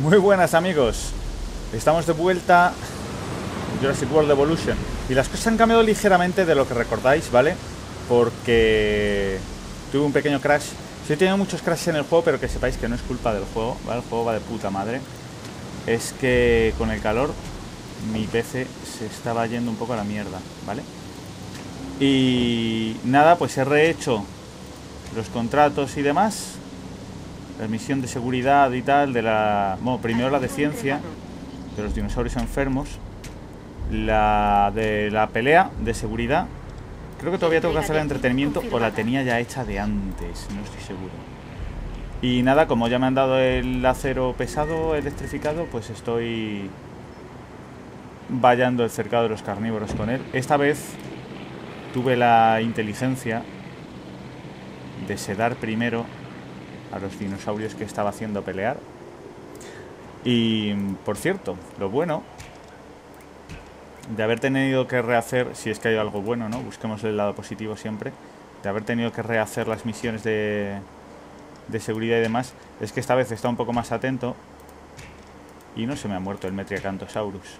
Muy buenas amigos, estamos de vuelta Jurassic World Evolution y las cosas han cambiado ligeramente de lo que recordáis, ¿vale? Porque tuve un pequeño crash. Sí he tenido muchos crashes en el juego, pero que sepáis que no es culpa del juego, ¿vale? El juego va de puta madre. Es que con el calor mi PC se estaba yendo un poco a la mierda, ¿vale? Y nada, pues he rehecho los contratos y demás la misión de seguridad y tal, de la... Bueno, primero la de ciencia, de los dinosaurios enfermos, la de la pelea de seguridad, creo que todavía tengo que hacer el entretenimiento o la tenía ya hecha de antes, no estoy seguro. Y nada, como ya me han dado el acero pesado, electrificado, pues estoy vallando el cercado de los carnívoros con él. Esta vez tuve la inteligencia de sedar primero a los dinosaurios que estaba haciendo pelear. Y, por cierto, lo bueno de haber tenido que rehacer, si es que hay algo bueno, ¿no? Busquemos el lado positivo siempre, de haber tenido que rehacer las misiones de, de seguridad y demás, es que esta vez está un poco más atento y no se me ha muerto el Metriacanthosaurus.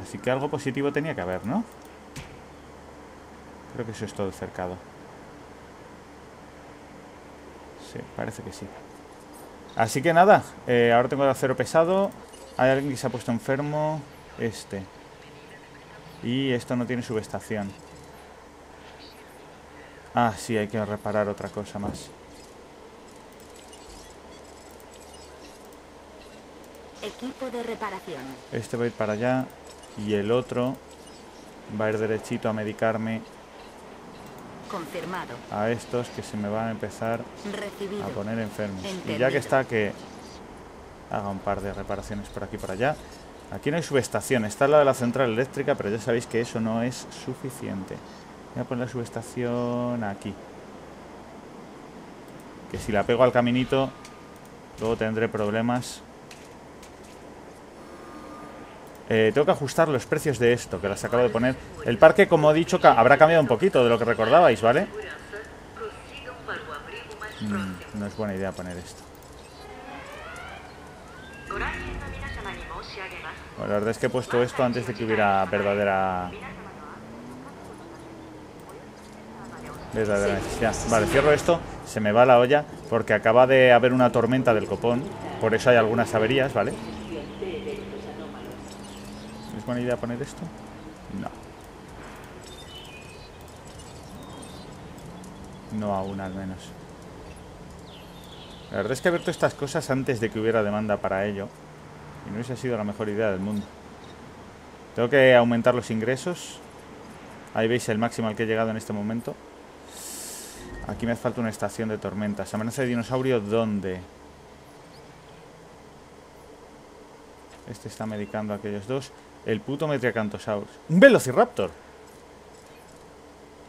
Así que algo positivo tenía que haber, ¿no? Creo que eso es todo cercado. Sí, parece que sí. Así que nada, eh, ahora tengo el acero pesado. Hay alguien que se ha puesto enfermo. Este. Y esto no tiene subestación. Ah, sí, hay que reparar otra cosa más. Equipo de reparación. Este va a ir para allá. Y el otro va a ir derechito a medicarme Confirmado. a estos que se me van a empezar Recibido. a poner enfermos. Y ya que está, que haga un par de reparaciones por aquí y por allá. Aquí no hay subestación, está la de la central eléctrica, pero ya sabéis que eso no es suficiente. Voy a poner la subestación aquí. Que si la pego al caminito, luego tendré problemas. Eh, tengo que ajustar los precios de esto, que las acabo de poner. El parque, como he dicho, habrá cambiado un poquito de lo que recordabais, ¿vale? Mm, no es buena idea poner esto. La verdad es que he puesto esto antes de que hubiera verdadera... Verdadera necesidad. Vale, cierro esto, se me va la olla porque acaba de haber una tormenta del copón. Por eso hay algunas averías, ¿vale? ¿Es buena idea poner esto? No. No aún al menos. La verdad es que he abierto estas cosas antes de que hubiera demanda para ello. Y no hubiese sido la mejor idea del mundo. Tengo que aumentar los ingresos. Ahí veis el máximo al que he llegado en este momento. Aquí me hace falta una estación de tormentas. Amenaza de dinosaurio, ¿dónde? Este está medicando a aquellos dos. El puto Metriacanthosaurus. ¡Un Velociraptor!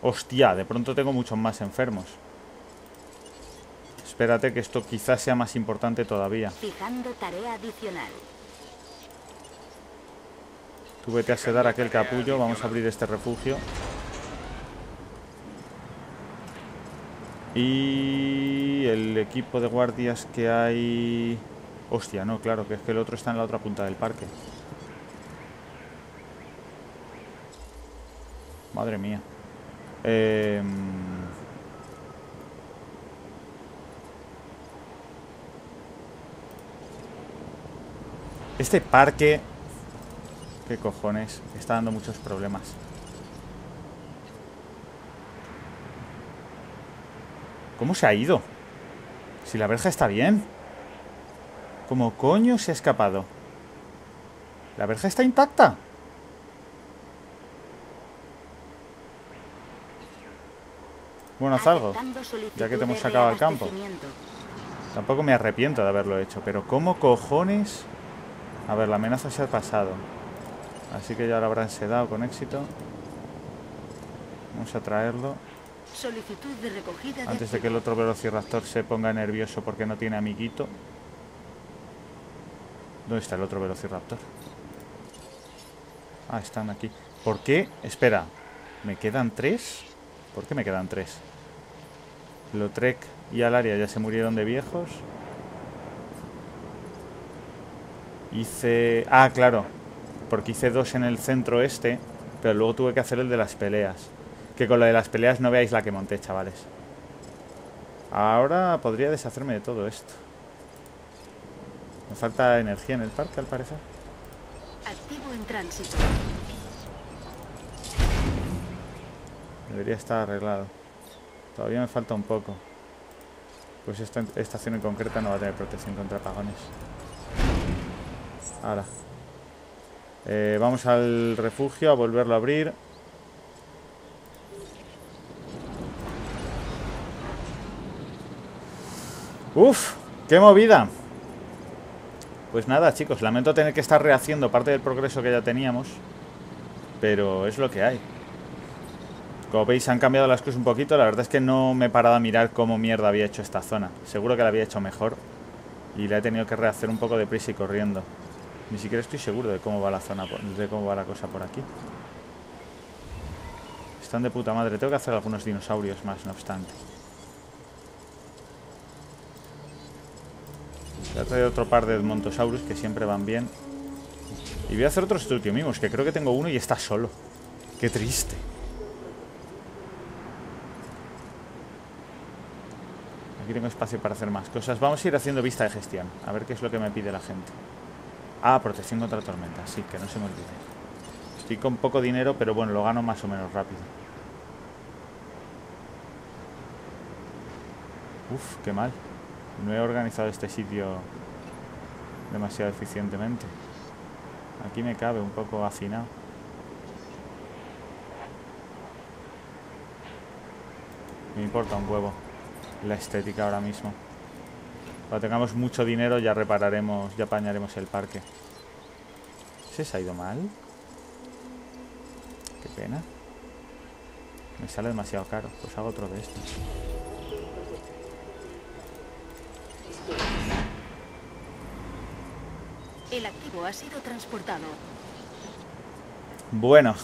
Hostia, de pronto tengo muchos más enfermos. Espérate que esto quizás sea más importante todavía. Fijando tarea adicional. Tú vete a sedar aquel capullo. Vamos a abrir este refugio. Y el equipo de guardias que hay... Hostia, no, claro, que es que el otro está en la otra punta del parque. Madre mía. Em, Este parque... ¿Qué cojones? Está dando muchos problemas. ¿Cómo se ha ido? Si la verja está bien. ¿Cómo coño se ha escapado? ¿La verja está intacta? Bueno, haz algo. Aceptando solicitud ya que te hemos sacado al campo. Tampoco me arrepiento de haberlo hecho, pero ¿cómo cojones? A ver, la amenaza se ha pasado. Así que ya lo habrán sedado con éxito. Vamos a traerlo. Solicitud de recogida Antes de que el otro velociraptor se ponga nervioso porque no tiene amiguito. ¿Dónde está el otro velociraptor? Ah, están aquí. ¿Por qué? Espera. ¿Me quedan tres? ¿Por qué me quedan tres? Lotrek y Alaria ya se murieron de viejos. Hice... Ah, claro. Porque hice dos en el centro este, pero luego tuve que hacer el de las peleas. Que con lo de las peleas no veáis la que monté, chavales. Ahora podría deshacerme de todo esto. Me falta energía en el parque, al parecer. Activo en tránsito. Debería estar arreglado. Todavía me falta un poco. Pues esta estación en concreta no va a tener protección contra apagones. Ahora. Eh, vamos al refugio a volverlo a abrir. Uf, qué movida. Pues nada, chicos, lamento tener que estar rehaciendo parte del progreso que ya teníamos. Pero es lo que hay. Como veis, han cambiado las cosas un poquito. La verdad es que no me he parado a mirar cómo mierda había hecho esta zona. Seguro que la había hecho mejor. Y la he tenido que rehacer un poco de prisa y corriendo. Ni siquiera estoy seguro de cómo va la zona, de cómo va la cosa por aquí. Están de puta madre. Tengo que hacer algunos dinosaurios más, no obstante. Voy a otro par de Montosaurus que siempre van bien. Y voy a hacer otros Strutiomimos, que creo que tengo uno y está solo. Qué triste. Tengo espacio para hacer más cosas. Vamos a ir haciendo vista de gestión. A ver qué es lo que me pide la gente. Ah, protección contra tormenta. Sí, que no se me olvide. Estoy con poco dinero, pero bueno, lo gano más o menos rápido. Uf, qué mal. No he organizado este sitio demasiado eficientemente. Aquí me cabe un poco afinado. Me importa un huevo la estética ahora mismo. Cuando tengamos mucho dinero ya repararemos, ya apañaremos el parque. ¿Se ha ido mal? Qué pena. Me sale demasiado caro. Pues hago otro de estos. El activo ha sido transportado. Bueno.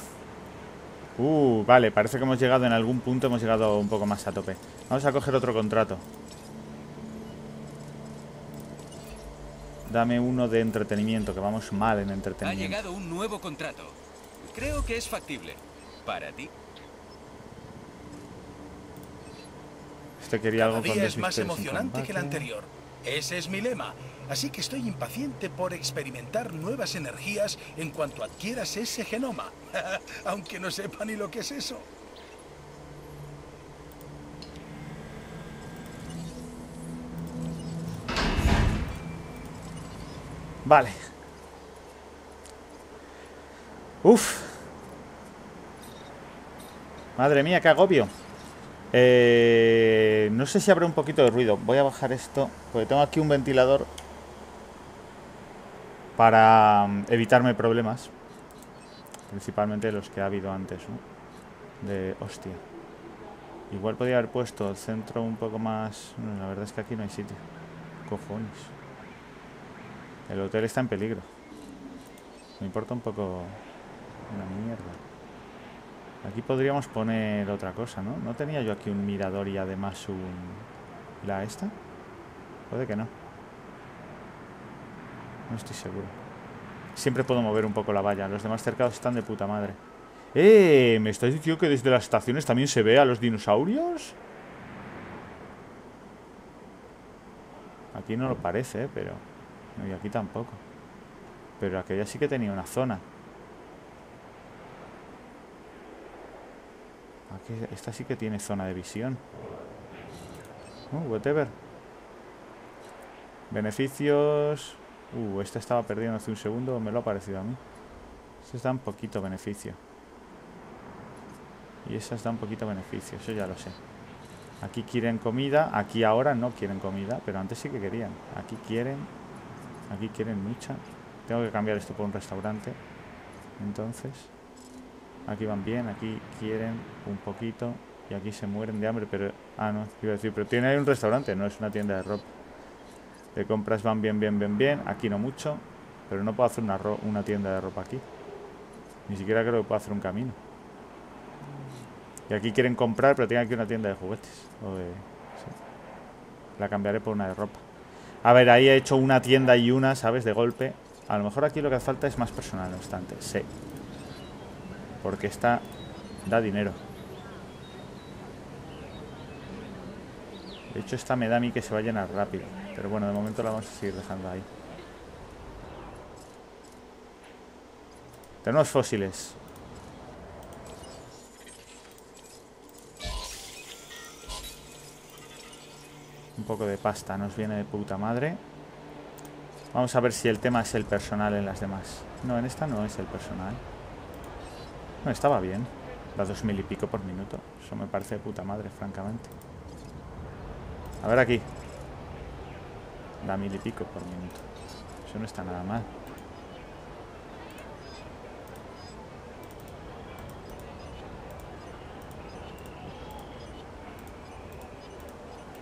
Uh, vale, parece que hemos llegado en algún punto, hemos llegado un poco más a tope. Vamos a coger otro contrato. Dame uno de entretenimiento, que vamos mal en Ha entretenimiento. llegado un nuevo contrato. Creo que es factible. Para ti. Este quería algo con es más emocionante que el anterior. Ese es mi lema. Así que estoy impaciente por experimentar nuevas energías en cuanto adquieras ese genoma. Aunque no sepa ni lo que es eso. Vale. Uf. Madre mía, qué agobio. Eh, no sé si habrá un poquito de ruido. Voy a bajar esto, porque tengo aquí un ventilador para mm, evitarme problemas. Principalmente los que ha habido antes, ¿no? De hostia. Igual podría haber puesto el centro un poco más... no, la verdad es que aquí no hay sitio. Cojones. El hotel está en peligro. Me importa un poco una mierda. Aquí podríamos poner otra cosa, ¿no? ¿No tenía yo aquí un mirador y además un... ¿La esta? Puede que no. No estoy seguro. Siempre puedo mover un poco la valla. Los demás cercados están de puta madre. ¡Eh! ¿Me estáis diciendo que desde las estaciones también se ve a los dinosaurios? Aquí no lo parece, ¿eh? pero... Y aquí tampoco. Pero aquella sí que tenía una zona. Esta sí que tiene zona de visión. Uh, whatever. Beneficios... Uh, este estaba perdiendo hace un segundo, me lo ha parecido a mí. Este da un poquito beneficio. Y esas da un poquito beneficio, eso ya lo sé. Aquí quieren comida, aquí ahora no quieren comida, pero antes sí que querían. Aquí quieren, aquí quieren mucha. Tengo que cambiar esto por un restaurante. Entonces, aquí van bien, aquí quieren un poquito y aquí se mueren de hambre, pero... Ah, no, iba a decir, pero tiene ahí un restaurante, no es una tienda de ropa. De compras van bien, bien, bien, bien. Aquí no mucho, pero no puedo hacer una, ro- una tienda de ropa aquí. Ni siquiera creo que puedo hacer un camino. Y aquí quieren comprar, pero tienen aquí una tienda de juguetes. O de La cambiaré por una de ropa. A ver, ahí he hecho una tienda y una, ¿sabes? De golpe. A lo mejor aquí lo que hace falta es más personal, no obstante. Sí. Porque esta da dinero. De hecho, esta me da a mí que se va a llenar rápido. Pero bueno, de momento la vamos a seguir dejando ahí. Tenemos fósiles. Un poco de pasta nos viene de puta madre. Vamos a ver si el tema es el personal en las demás. No, en esta no es el personal. No, estaba bien. Da dos mil y pico por minuto. Eso me parece de puta madre, francamente. A ver aquí. Da mil y pico por minuto. Eso no está nada mal.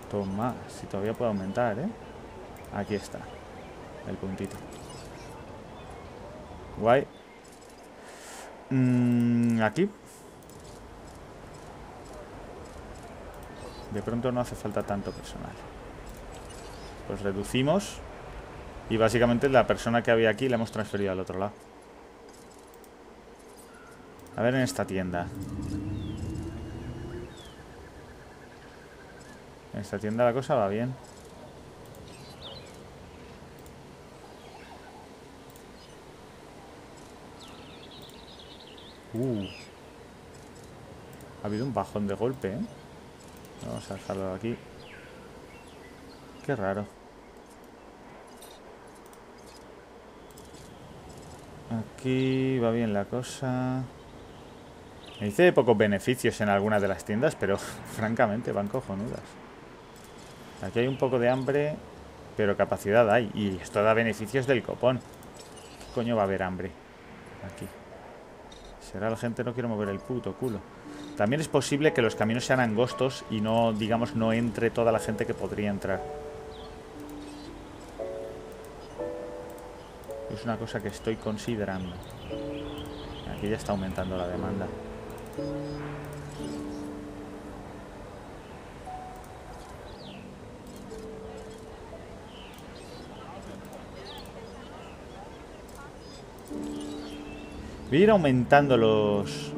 Toma, si todavía puedo aumentar, ¿eh? Aquí está. El puntito. Guay. Mm, aquí. De pronto no hace falta tanto personal. Pues reducimos. Y básicamente la persona que había aquí la hemos transferido al otro lado. A ver en esta tienda. En esta tienda la cosa va bien. Uh. Ha habido un bajón de golpe, ¿eh? Vamos a dejarlo aquí. Qué raro. Aquí va bien la cosa. Me dice pocos beneficios en algunas de las tiendas, pero francamente van cojonudas. Aquí hay un poco de hambre, pero capacidad hay. Y esto da beneficios del copón. ¿Qué coño va a haber hambre? Aquí. Será la gente no quiere mover el puto culo. También es posible que los caminos sean angostos y no, digamos, no entre toda la gente que podría entrar. Es una cosa que estoy considerando. Aquí ya está aumentando la demanda. Voy a ir aumentando los...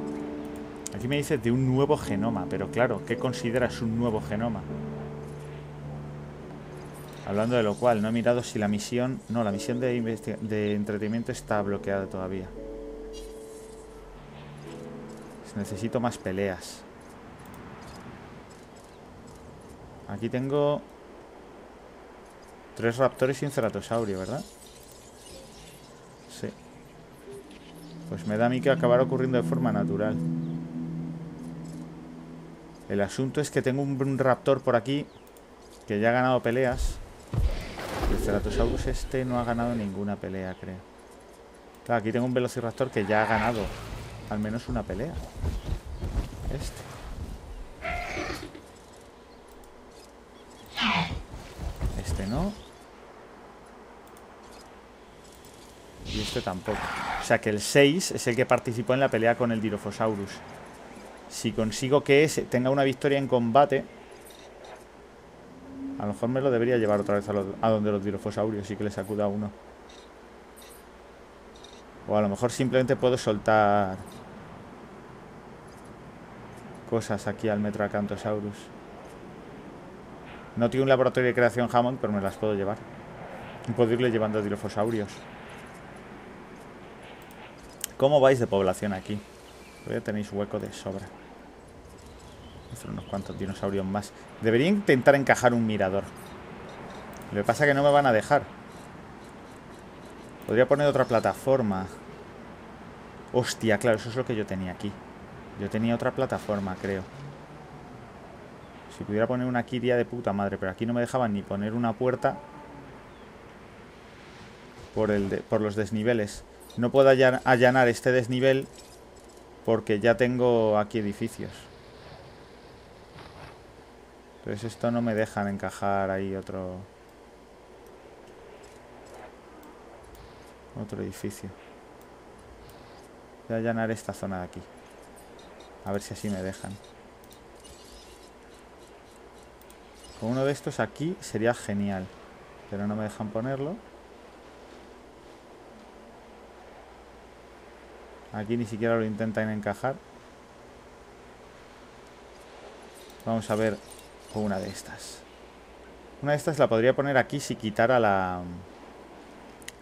Aquí me dice de un nuevo genoma, pero claro, ¿qué consideras un nuevo genoma? Hablando de lo cual, no he mirado si la misión... No, la misión de, de entretenimiento está bloqueada todavía. Necesito más peleas. Aquí tengo... Tres raptores y un ceratosaurio, ¿verdad? Sí. Pues me da a mí que acabar ocurriendo de forma natural. El asunto es que tengo un raptor por aquí que ya ha ganado peleas. El Ceratosaurus este no ha ganado ninguna pelea, creo. Claro, aquí tengo un Velociraptor que ya ha ganado al menos una pelea. Este. Este no. Y este tampoco. Sea que el 6 es el que participó en la pelea con el Dilophosaurus. Si consigo que tenga una victoria en combate, a lo mejor me lo debería llevar otra vez a, donde los Dilophosaurios y que le sacuda uno. O a lo mejor simplemente puedo soltar cosas aquí al Metroacantosaurus. No tengo un laboratorio de creación Hammond, pero me las puedo llevar. Puedo irle llevando Dilophosaurios. ¿Cómo vais de población aquí? Todavía tenéis hueco de sobra. Hacer unos cuantos dinosaurios más. Debería intentar encajar un mirador. Lo que pasa es que no me van a dejar. Podría poner otra plataforma. Hostia, claro, eso es lo que yo tenía aquí. Yo tenía otra plataforma, creo. Si pudiera poner una aquí de puta madre, pero aquí no me dejaban ni poner una puerta por, el por los desniveles. No puedo allanar este desnivel porque ya tengo aquí edificios. Entonces esto no me dejan encajar ahí otro... Otro edificio. Voy a allanar esta zona de aquí. A ver si así me dejan. Con uno de estos aquí sería genial. Pero no me dejan ponerlo. Aquí ni siquiera lo intentan encajar. Vamos a ver una de estas. Una de estas la podría poner aquí si quitara la,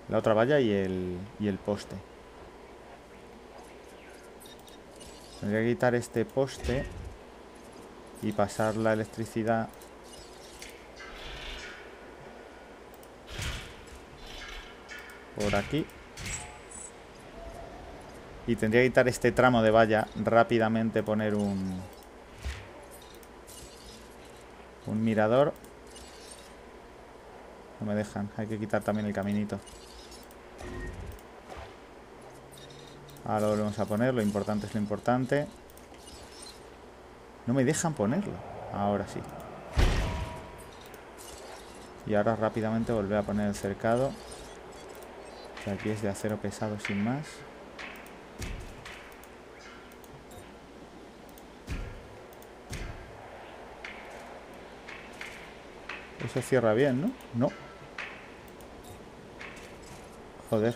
la otra valla y el, y el poste. Tendría que quitar este poste y pasar la electricidad por aquí. Y tendría que quitar este tramo de valla, rápidamente poner un, un mirador. No me dejan, hay que quitar también el caminito. Ahora lo volvemos a poner, lo importante es lo importante. No me dejan ponerlo. Ahora sí. Y ahora rápidamente volver a poner el cercado. Que aquí es de acero pesado sin más. Eso cierra bien, ¿no? No. Joder.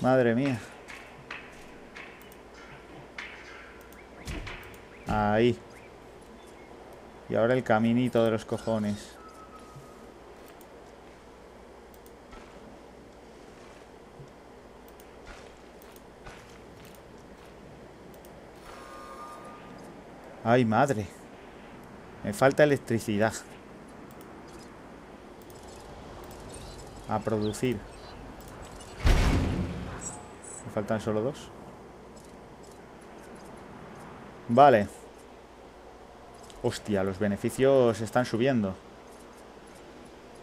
Madre mía. Ahí. Y ahora el caminito de los cojones. Ay, madre. Me falta electricidad. A producir. Me faltan solo dos. Vale. Hostia, los beneficios están subiendo.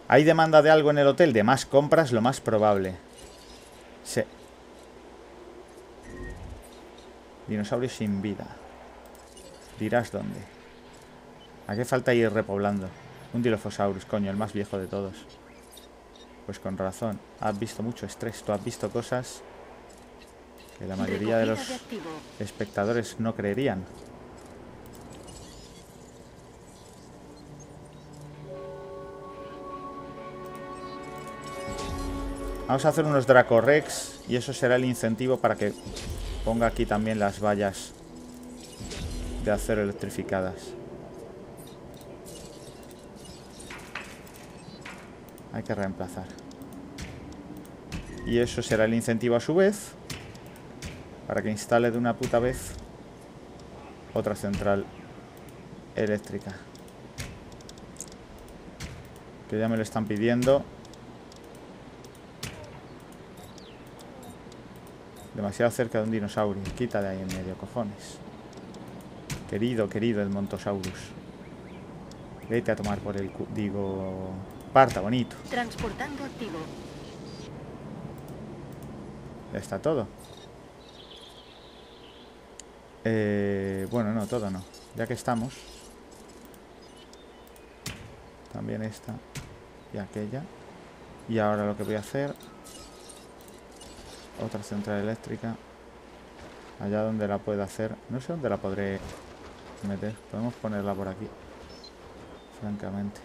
¿Hay demanda de algo en el hotel? De más compras, lo más probable. Sí. Dinosaurio sin vida. Dirás dónde. ¿A qué falta ir repoblando? Un Dilophosaurus, coño, el más viejo de todos. Pues con razón. Has visto mucho estrés. Tú has visto cosas que la mayoría de los espectadores no creerían. Vamos a hacer unos Dracorex y eso será el incentivo para que ponga aquí también las vallas de acero electrificadas. Hay que reemplazar. Y eso será el incentivo a su vez para que instale de una puta vez otra central eléctrica. Que ya me lo están pidiendo. Demasiado cerca de un dinosaurio. Quita de ahí en medio, cojones. Querido, querido el Montosaurus. Vete a tomar por el... Digo... Parta, bonito. Transportando activo. Ya está todo. Eh, bueno, no, todo no. Ya que estamos. También esta. Y aquella. Y ahora lo que voy a hacer... Otra central eléctrica. Allá donde la pueda hacer. No sé dónde la podré Podemos ponerla por aquí. Francamente.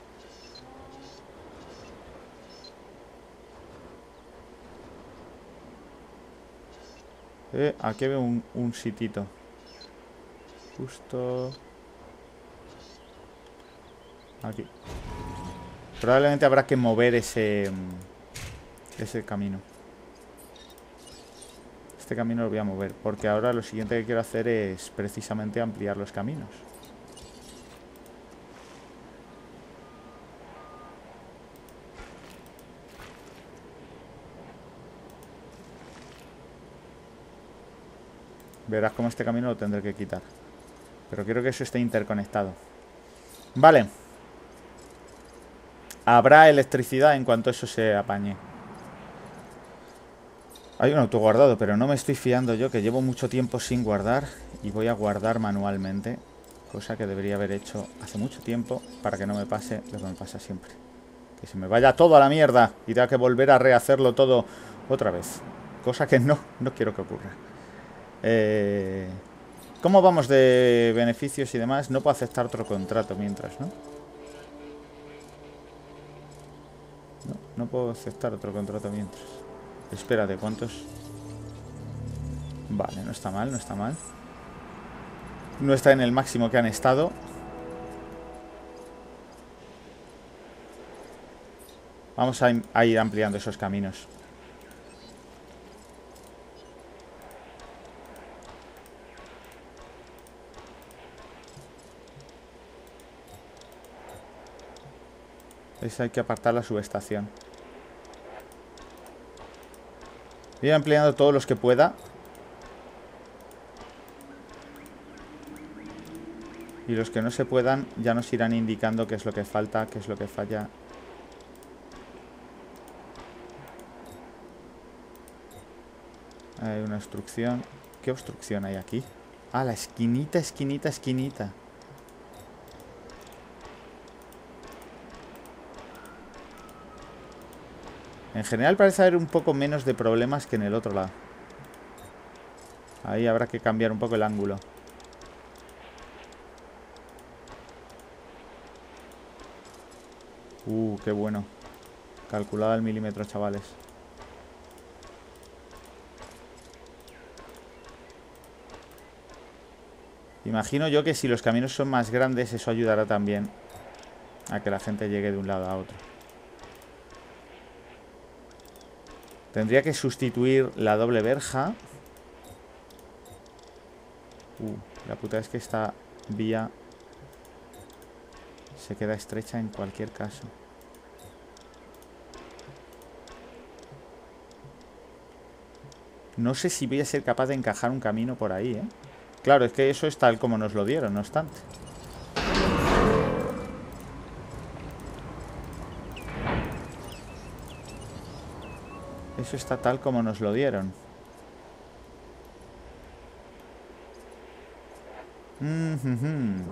Eh, aquí veo un, un sitito. Justo... Aquí. Probablemente habrá que mover ese... Ese camino. Este camino lo voy a mover. Porque ahora lo siguiente que quiero hacer es precisamente ampliar los caminos. Verás cómo este camino lo tendré que quitar. Pero quiero que eso esté interconectado. Vale. Habrá electricidad en cuanto eso se apañe. Hay un autoguardado, pero no me estoy fiando yo, que llevo mucho tiempo sin guardar y voy a guardar manualmente. Cosa que debería haber hecho hace mucho tiempo para que no me pase lo que me pasa siempre. Que se me vaya todo a la mierda y tenga que volver a rehacerlo todo otra vez. Cosa que no, no quiero que ocurra. Eh... ¿Cómo vamos de beneficios y demás? No puedo aceptar otro contrato mientras, ¿no? No, no puedo aceptar otro contrato mientras. Espérate, ¿cuántos? Vale, no está mal, no está mal. No está en el máximo que han estado. Vamos a, a ir ampliando esos caminos. Es, hay que apartar la subestación. Voy ampliando todos los que pueda. Y los que no se puedan ya nos irán indicando qué es lo que falta, qué es lo que falla. Hay una obstrucción. ¿Qué obstrucción hay aquí? Ah, la esquinita, esquinita, esquinita. En general parece haber un poco menos de problemas que en el otro lado. Ahí habrá que cambiar un poco el ángulo. Uh, qué bueno. Calculado al milímetro, chavales. Imagino yo que si los caminos son más grandes, eso ayudará también a que la gente llegue de un lado a otro. Tendría que sustituir la doble verja. Uh, la puta es que esta vía se queda estrecha en cualquier caso. No sé si voy a ser capaz de encajar un camino por ahí, ¿eh? Claro, es que eso es tal como nos lo dieron, no obstante. Eso está tal como nos lo dieron. Mm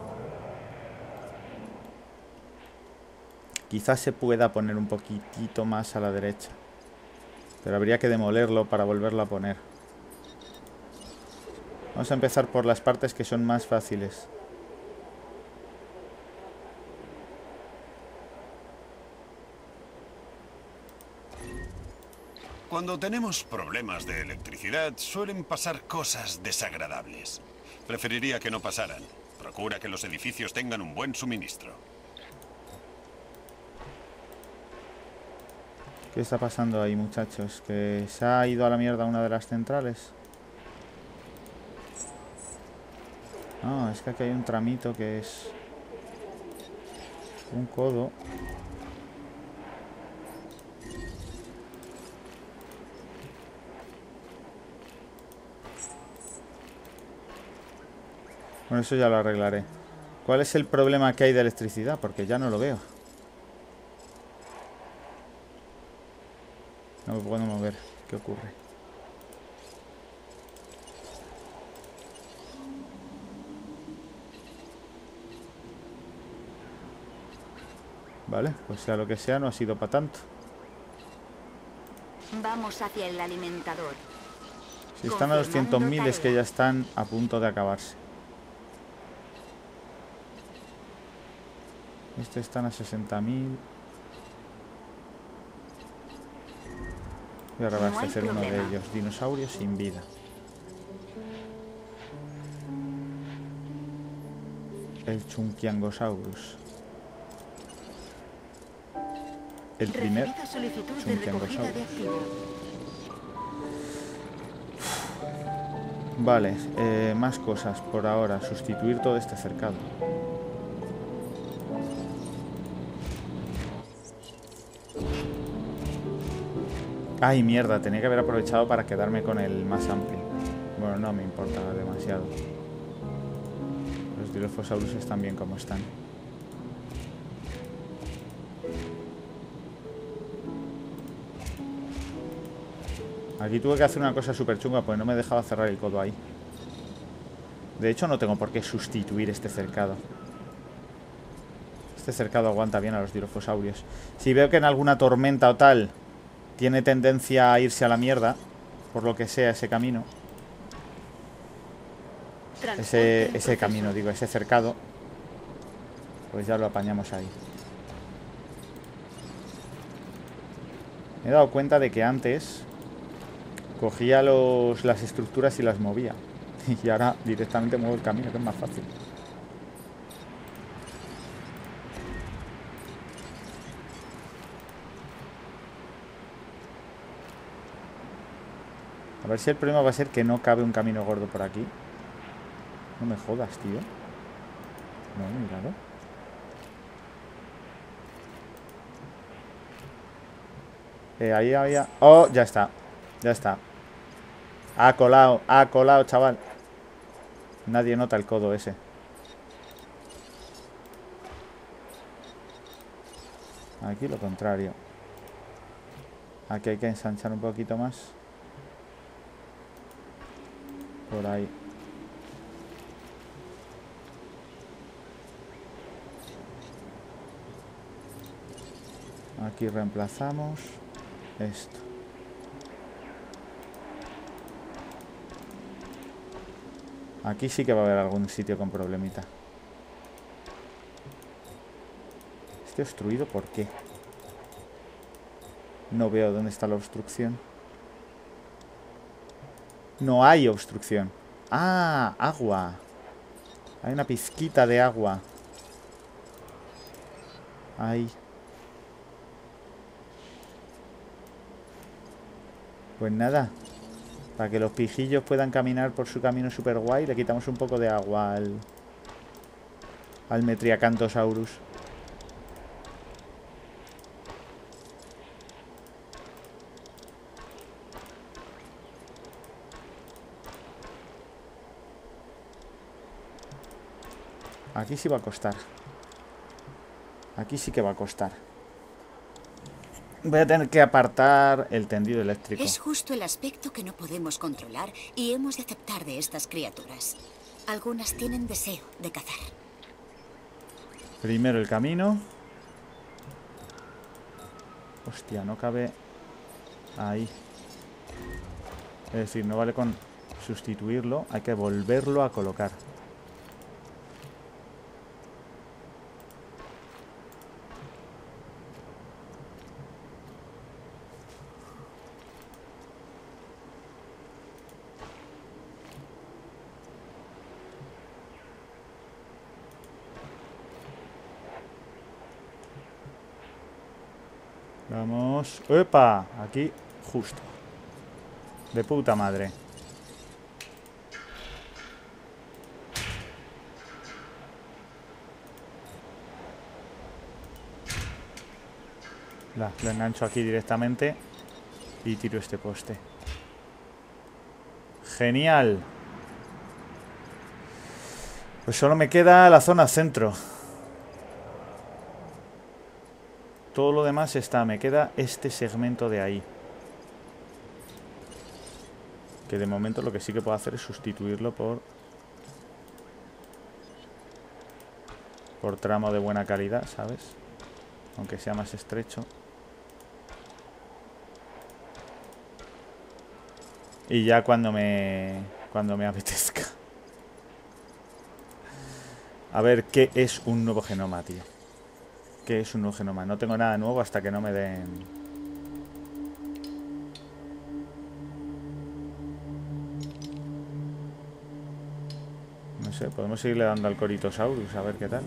Quizás se pueda poner un poquitito más a la derecha. Pero habría que demolerlo para volverlo a poner. Vamos a empezar por las partes que son más fáciles. Cuando tenemos problemas de electricidad, suelen pasar cosas desagradables. Preferiría que no pasaran. Procura que los edificios tengan un buen suministro. ¿Qué está pasando ahí, muchachos? ¿Que se ha ido a la mierda una de las centrales? No, es que aquí hay un tramito que es... Un codo. Bueno, eso ya lo arreglaré. ¿Cuál es el problema que hay de electricidad? Porque ya no lo veo. No me puedo mover. ¿Qué ocurre? Vale, pues sea lo que sea, no ha sido para tanto. Vamos hacia el alimentador. Si están a 200.000 es que ya están a punto de acabarse. Estos están a 60.000. Voy a reabastecer uno de ellos. Dinosaurios sin vida. El Chunkiangosaurus. El primer Chunkiangosaurus. Vale, eh, más cosas por ahora. Sustituir todo este cercado. Ay, mierda, tenía que haber aprovechado para quedarme con el más amplio. Bueno, no me importa demasiado. Los Dilophosaurus están bien como están. Aquí tuve que hacer una cosa súper chunga, pues no me dejaba cerrar el codo ahí. De hecho, no tengo por qué sustituir este cercado. Este cercado aguanta bien a los Dilophosaurios. Si veo que en alguna tormenta o tal tiene tendencia a irse a la mierda, por lo que sea ese camino. Ese, camino, digo, ese cercado, pues ya lo apañamos ahí. Me he dado cuenta de que antes cogía los, las estructuras y las movía. Y ahora directamente muevo el camino, que es más fácil. A ver si el problema va a ser que no cabe un camino gordo por aquí. No me jodas, tío. No, míralo. Eh, ahí había... Oh, ya está. Ya está. Ha colado, ha colado, chaval. Nadie nota el codo ese. Aquí lo contrario. Aquí hay que ensanchar un poquito más. Por ahí. Aquí reemplazamos esto. Aquí sí que va a haber algún sitio con problemita. ¿Este obstruido por qué? No veo dónde está la obstrucción. No hay obstrucción. Ah, agua. Hay una pizquita de agua. Ahí. Pues nada. Para que los pijillos puedan caminar por su camino super guay, le quitamos un poco de agua al. al Metriacanthosaurus. Aquí sí va a costar. Aquí sí que va a costar. Voy a tener que apartar el tendido eléctrico. Es justo el aspecto que no podemos controlar y hemos de aceptar de estas criaturas. Algunas tienen deseo de cazar. Primero el camino. Hostia, no cabe ahí. Es decir, no vale con sustituirlo, hay que volverlo a colocar. Vamos. ¡Epa! Aquí, justo. De puta madre. La, lo engancho aquí directamente y tiro este poste. Genial. Pues solo me queda la zona centro. Todo lo demás está. Me queda este segmento de ahí. Que de momento lo que sí que puedo hacer es sustituirlo por... Por tramo de buena calidad, ¿sabes? Aunque sea más estrecho. Y ya cuando me... Cuando me apetezca. A ver qué es un nuevo genoma, tío. ¿Qué es un nuevo genoma? No tengo nada nuevo hasta que no me den... No sé, podemos seguirle dando al Coritosaurus a ver qué tal.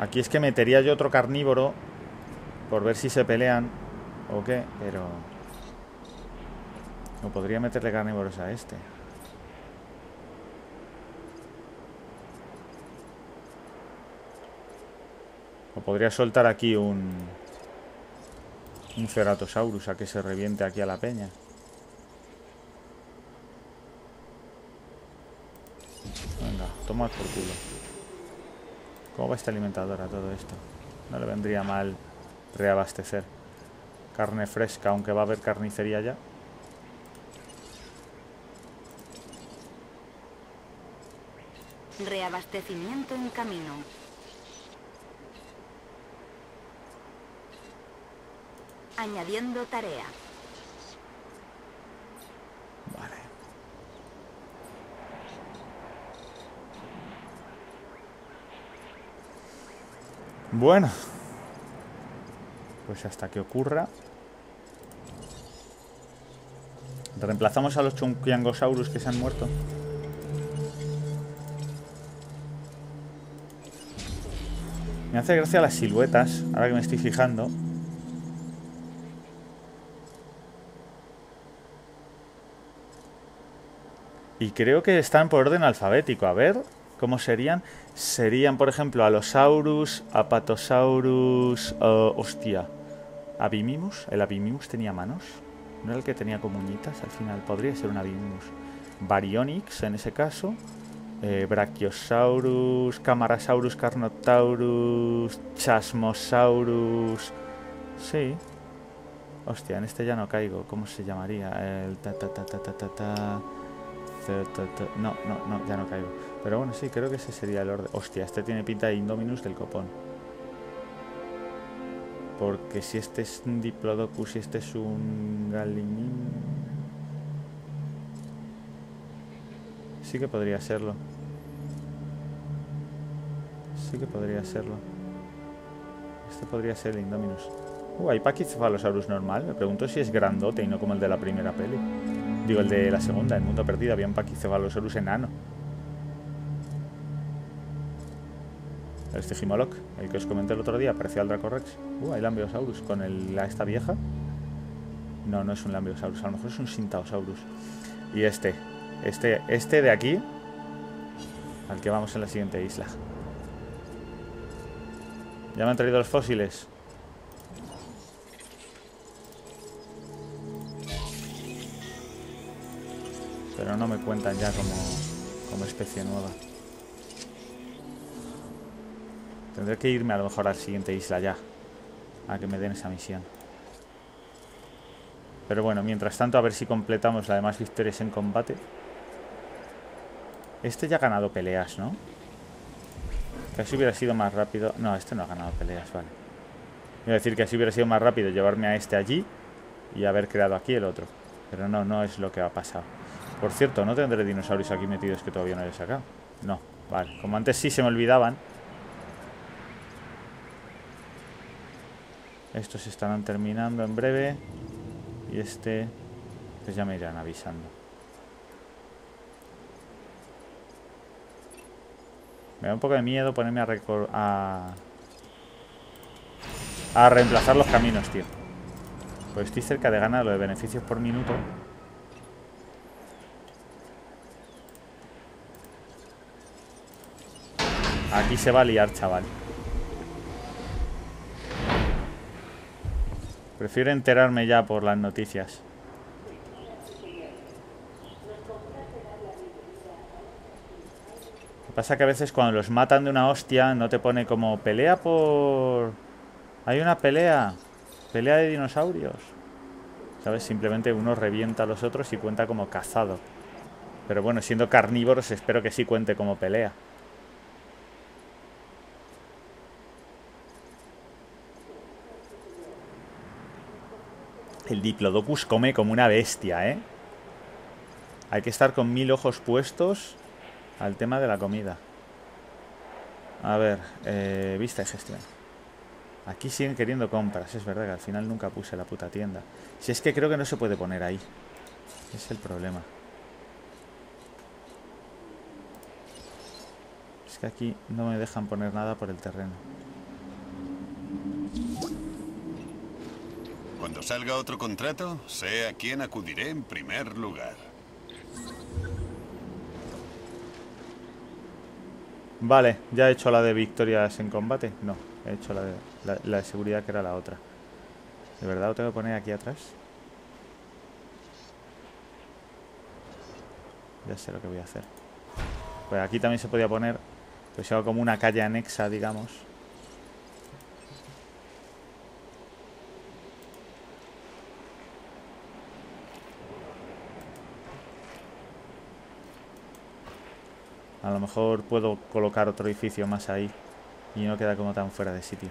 Aquí es que metería yo otro carnívoro por ver si se pelean o qué, pero... No podría meterle carnívoros a este. O podría soltar aquí un... Un Ceratosaurus a que se reviente aquí a la peña. Venga, toma por culo. ¿Cómo va esta alimentadora todo esto? No le vendría mal reabastecer. Carne fresca, aunque va a haber carnicería ya. Reabastecimiento en camino. Añadiendo tarea. Vale. Bueno. Pues hasta que ocurra. Reemplazamos a los Chunkiangosaurus que se han muerto. Me hace gracia las siluetas, ahora que me estoy fijando. Y creo que están por orden alfabético. A ver, ¿cómo serían? Serían, por ejemplo, Allosaurus, Apatosaurus... Uh, hostia. Abimimus. ¿El Abimimus tenía manos? ¿No era el que tenía como uñitas? Al final podría ser un Abimimus. Baryonyx, en ese caso. Eh, Brachiosaurus, Camarasaurus, Carnotaurus, Chasmosaurus... Sí. Hostia, en este ya no caigo. ¿Cómo se llamaría? El ta ta ta ta ta ta ta... No, no, no, ya no caigo. Pero bueno, sí, creo que ese sería el orden. Hostia, este tiene pinta de Indominus del copón. Porque si este es un Diplodocus y este es un Galimin... Sí que podría serlo. Sí que podría serlo. Este podría ser el Indominus. Uh, hay Pachycephalosaurus normal. Me pregunto si es grandote y no como el de la primera peli. Digo, el de la segunda, el mundo perdido, había un Pachycephalosaurus enano. El Stygimoloch, el que os comenté el otro día, parecía al Dracorex. Uh, hay Lambiosaurus con la, esta vieja. No, no es un Lambiosaurus, a lo mejor es un Sintaosaurus. Y este, este, este de aquí, al que vamos en la siguiente isla. Ya me han traído los fósiles. Pero no me cuentan ya como, como especie nueva. Tendré que irme a lo mejor a la siguiente isla ya. A que me den esa misión. Pero bueno, mientras tanto a ver si completamos la demás victorias en combate. Este ya ha ganado peleas, ¿no? Así hubiera sido más rápido. No, este no ha ganado peleas, vale. Iba a decir que así hubiera sido más rápido llevarme a este allí y haber creado aquí el otro. Pero no, no es lo que ha pasado. Por cierto, no tendré dinosaurios aquí metidos que todavía no he sacado. No, vale. Como antes sí se me olvidaban. Estos estarán terminando en breve. Y este, pues ya me irán avisando. Me da un poco de miedo ponerme a, a, a reemplazar los caminos, tío. Pues estoy cerca de ganar lo de beneficios por minuto. Aquí se va a liar, chaval. Prefiero enterarme ya por las noticias. Lo que pasa que a veces cuando los matan de una hostia no te pone como pelea por... Hay una pelea. Pelea de dinosaurios. ¿Sabes? Simplemente uno revienta a los otros y cuenta como cazado. Pero bueno, siendo carnívoros espero que sí cuente como pelea. El Diplodocus come como una bestia, ¿eh? Hay que estar con mil ojos puestos al tema de la comida. A ver, eh, vista y gestión. Aquí siguen queriendo compras, es verdad que al final nunca puse la puta tienda. Si es que creo que no se puede poner ahí. Es el problema. Es que aquí no me dejan poner nada por el terreno. Cuando salga otro contrato, sé a quién acudiré en primer lugar. Vale, ya he hecho la de victorias en combate. No, he hecho la de, la, de seguridad que era la otra. ¿De verdad lo tengo que poner aquí atrás? Ya sé lo que voy a hacer. Pues aquí también se podía poner, pues hago como una calle anexa, digamos. A lo mejor puedo colocar otro edificio más ahí y no queda como tan fuera de sitio.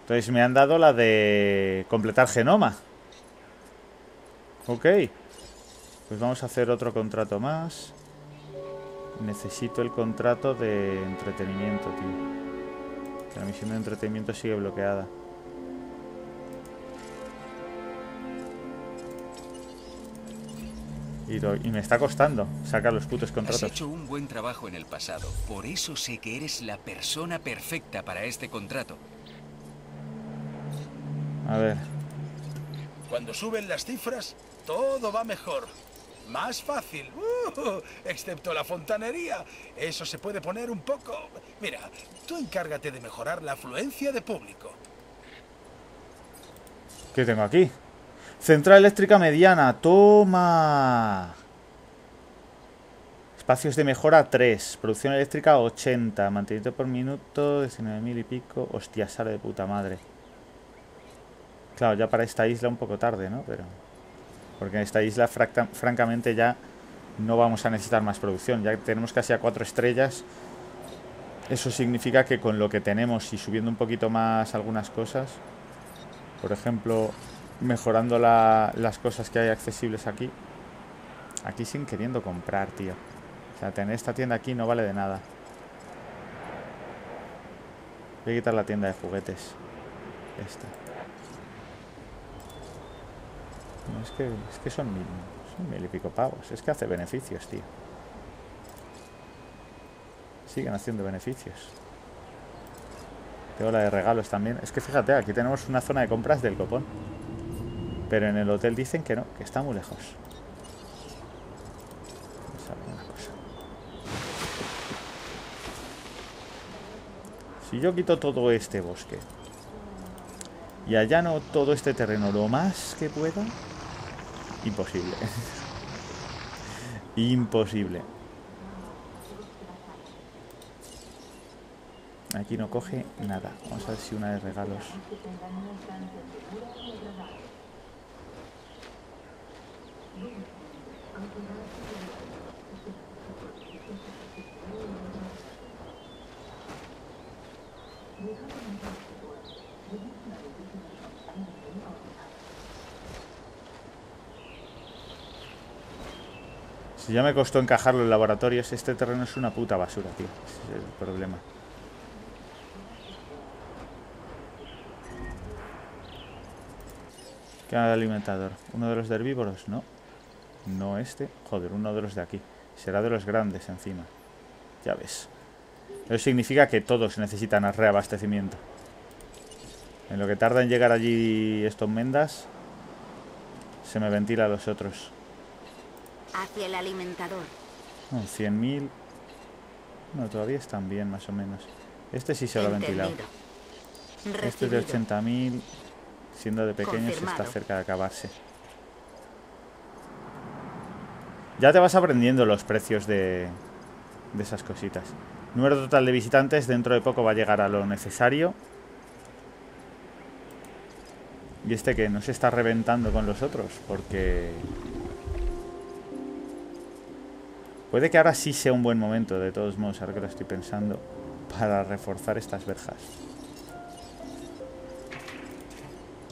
Entonces me han dado la de completar genoma. Ok. Pues vamos a hacer otro contrato más. Necesito el contrato de entretenimiento, tío. La misión de entretenimiento sigue bloqueada. Y, me está costando sacar los putos contratos. Has hecho un buen trabajo en el pasado. Por eso sé que eres la persona perfecta para este contrato. A ver. Cuando suben las cifras, todo va mejor. Más fácil. Uh, excepto la fontanería. Eso se puede poner un poco... Mira, tú encárgate de mejorar la afluencia de público. ¿Qué tengo aquí? Central eléctrica mediana, toma. Espacios de mejora 3. Producción eléctrica 80. Mantenimiento por minuto 19.000 y pico. Hostia, sale de puta madre. Claro, ya para esta isla un poco tarde, ¿no? Pero... Porque en esta isla, francamente, ya no vamos a necesitar más producción. Ya tenemos casi a 4 estrellas. Eso significa que con lo que tenemos y subiendo un poquito más algunas cosas... Por ejemplo, mejorando las cosas que hay accesibles aquí. Aquí sin queriendo comprar, tío. O sea, tener esta tienda aquí no vale de nada. Voy a quitar la tienda de juguetes. Esta. es que, es que son, mil, son mil y pico pavos. Es que hace beneficios, tío. Siguen haciendo beneficios. Tengo la de regalos también. Es que fíjate, aquí tenemos una zona de compras del copón. Pero en el hotel dicen que no, que está muy lejos. Si yo quito todo este bosque y allano todo este terreno lo más que pueda, imposible. imposible. Aquí no coge nada. Vamos a ver si una de regalos. Si ya me costó encajarlo en laboratorios, este terreno es una puta basura, tío. Ese es el problema. ¿Qué alimentador? ¿Uno de los herbívoros? No. No este. Joder, uno de los de aquí. Será de los grandes encima. Ya ves. Eso significa que todos necesitan reabastecimiento. En lo que tarda en llegar allí estos mendas, se me ventila los otros. Hacia el alimentador. No, 100.000. No, todavía están bien, más o menos. Este sí se lo ha ventilado. Este es de 80.000. Siendo de pequeños está cerca de acabarse. Ya te vas aprendiendo los precios de, de esas cositas. Número total de visitantes dentro de poco va a llegar a lo necesario. Y este que no se está reventando con los otros, porque... Puede que ahora sí sea un buen momento, de todos modos, ahora que lo estoy pensando, para reforzar estas verjas.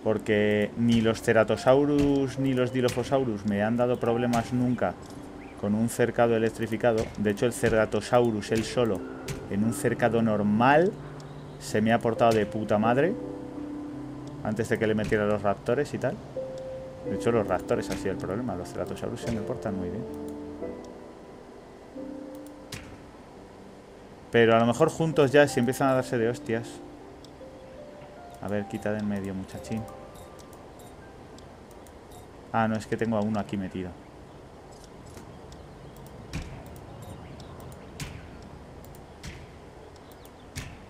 Porque ni los Ceratosaurus ni los Dilophosaurus me han dado problemas nunca con un cercado electrificado. De hecho, el Ceratosaurus, él solo, en un cercado normal, se me ha portado de puta madre. Antes de que le metiera los raptores y tal. De hecho, los raptores ha sido el problema. Los Ceratosaurus se me portan muy bien. Pero a lo mejor juntos ya, si empiezan a darse de hostias. A ver, quita de en medio, muchachín. Ah, no, es que tengo a uno aquí metido.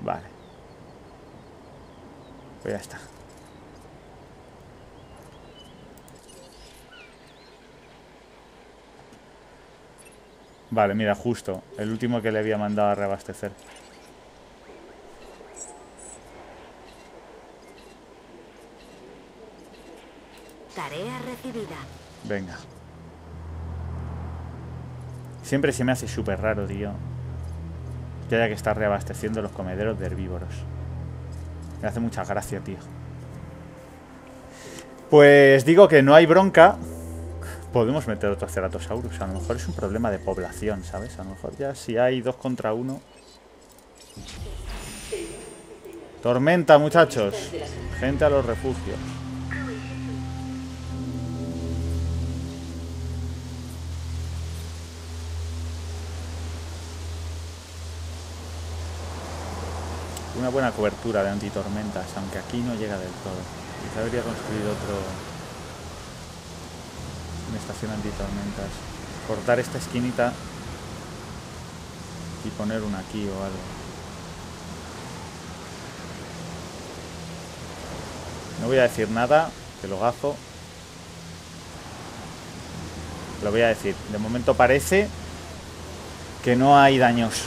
Vale. Pues ya está. Vale, mira, justo. El último que le había mandado a reabastecer. Tarea Venga. Siempre se me hace súper raro, tío que haya que estar reabasteciendo los comederos de herbívoros. Me hace mucha gracia, tío. Pues digo que no hay bronca. Podemos meter otro Ceratosaurus. A lo mejor es un problema de población, ¿sabes? A lo mejor ya si hay dos contra uno. Tormenta, muchachos. Gente a los refugios. Buena cobertura de antitormentas, aunque aquí no llega del todo. Quizá habría construido otro... Una estación antitormentas. Cortar esta esquinita y poner una aquí o algo. No voy a decir nada, que lo gazo. Lo voy a decir. De momento parece que no hay daños.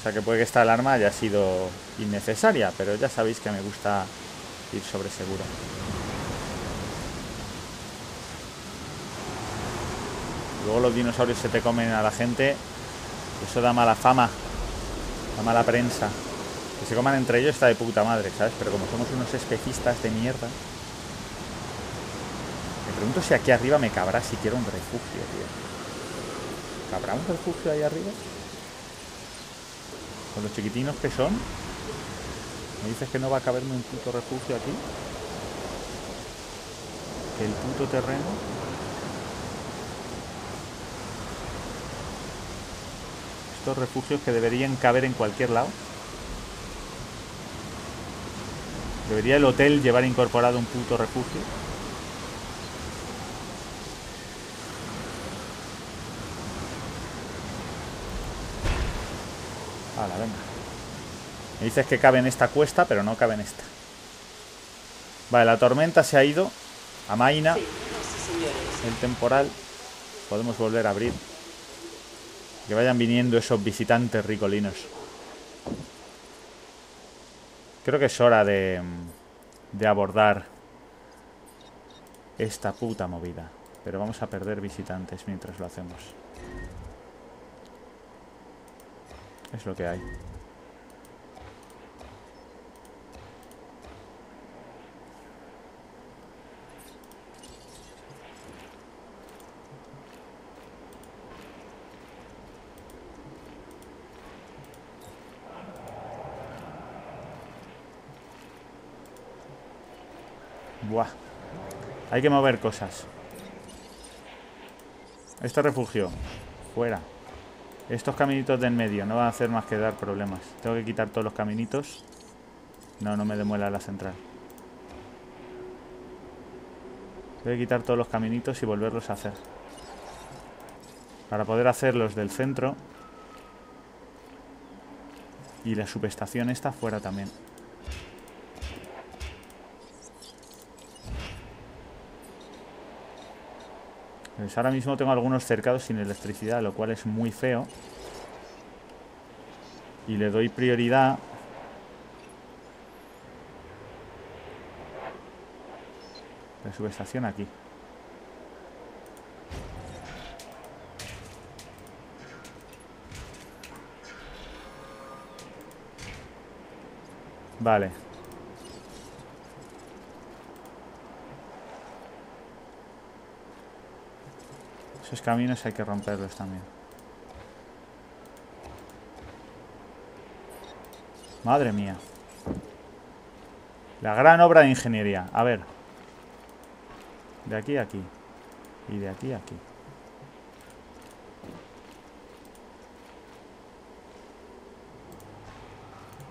O sea que puede que esta alarma haya sido innecesaria, pero ya sabéis que me gusta ir sobre seguro. Luego los dinosaurios se te comen a la gente. Eso da mala fama. Da mala prensa. Que se coman entre ellos está de puta madre, ¿sabes? Pero como somos unos especistas de mierda. Me pregunto si aquí arriba me cabrá si quiero un refugio, tío. ¿Cabrá un refugio ahí arriba? Los chiquitinos que son. ¿Me dices que no va a caberme un puto refugio aquí? El puto terreno. Estos refugios que deberían caber en cualquier lado. ¿Debería el hotel llevar incorporado un puto refugio? Hala, venga. Me dices que cabe en esta cuesta, pero no cabe en esta. Vale, la tormenta se ha ido. Amaina. El temporal. Podemos volver a abrir. Que vayan viniendo esos visitantes ricolinos. Creo que es hora de, de abordar esta puta movida. Pero vamos a perder visitantes mientras lo hacemos. Es lo que hay. Buah. Hay que mover cosas. Este refugio. Fuera. Estos caminitos de en medio no van a hacer más que dar problemas. Tengo que quitar todos los caminitos. No, no me demuela la central. Tengo que quitar todos los caminitos y volverlos a hacer. Para poder hacer los del centro. Y la subestación está fuera también. Pues ahora mismo tengo algunos cercados sin electricidad, lo cual es muy feo. Y le doy prioridad la subestación aquí. Vale. Esos caminos hay que romperlos también. Madre mía. La gran obra de ingeniería. A ver. De aquí a aquí. Y de aquí a aquí.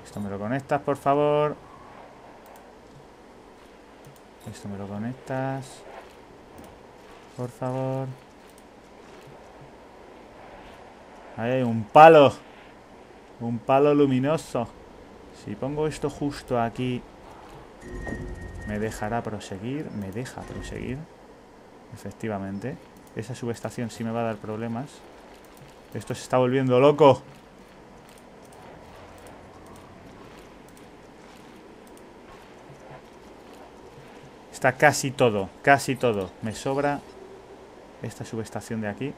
Esto me lo conectas, por favor. Esto me lo conectas. Por favor. Ahí hay un palo. Un palo luminoso. Si pongo esto justo aquí, me dejará proseguir. Me deja proseguir. Efectivamente. Esa subestación sí me va a dar problemas. Esto se está volviendo loco. Está casi todo, casi todo. Me sobra esta subestación de aquí.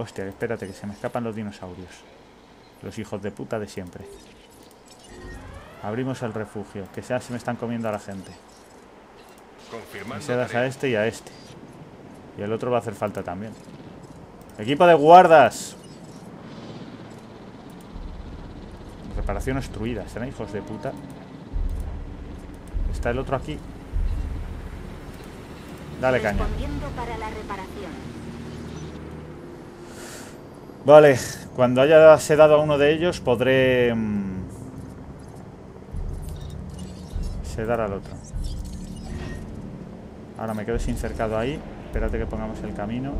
Hostia, espérate que se me escapan los dinosaurios. Los hijos de puta de siempre. Abrimos el refugio. Que sea se me están comiendo a la gente. Confirmando Se das a este y a este. Y el otro va a hacer falta también. Equipo de guardas. Reparación obstruida. ¿Serán hijos de puta? Está el otro aquí. Dale caña. Respondiendo para la reparación. Vale, cuando haya sedado a uno de ellos podré mm, sedar al otro. Ahora me quedo sin cercado ahí. Espérate que pongamos el camino.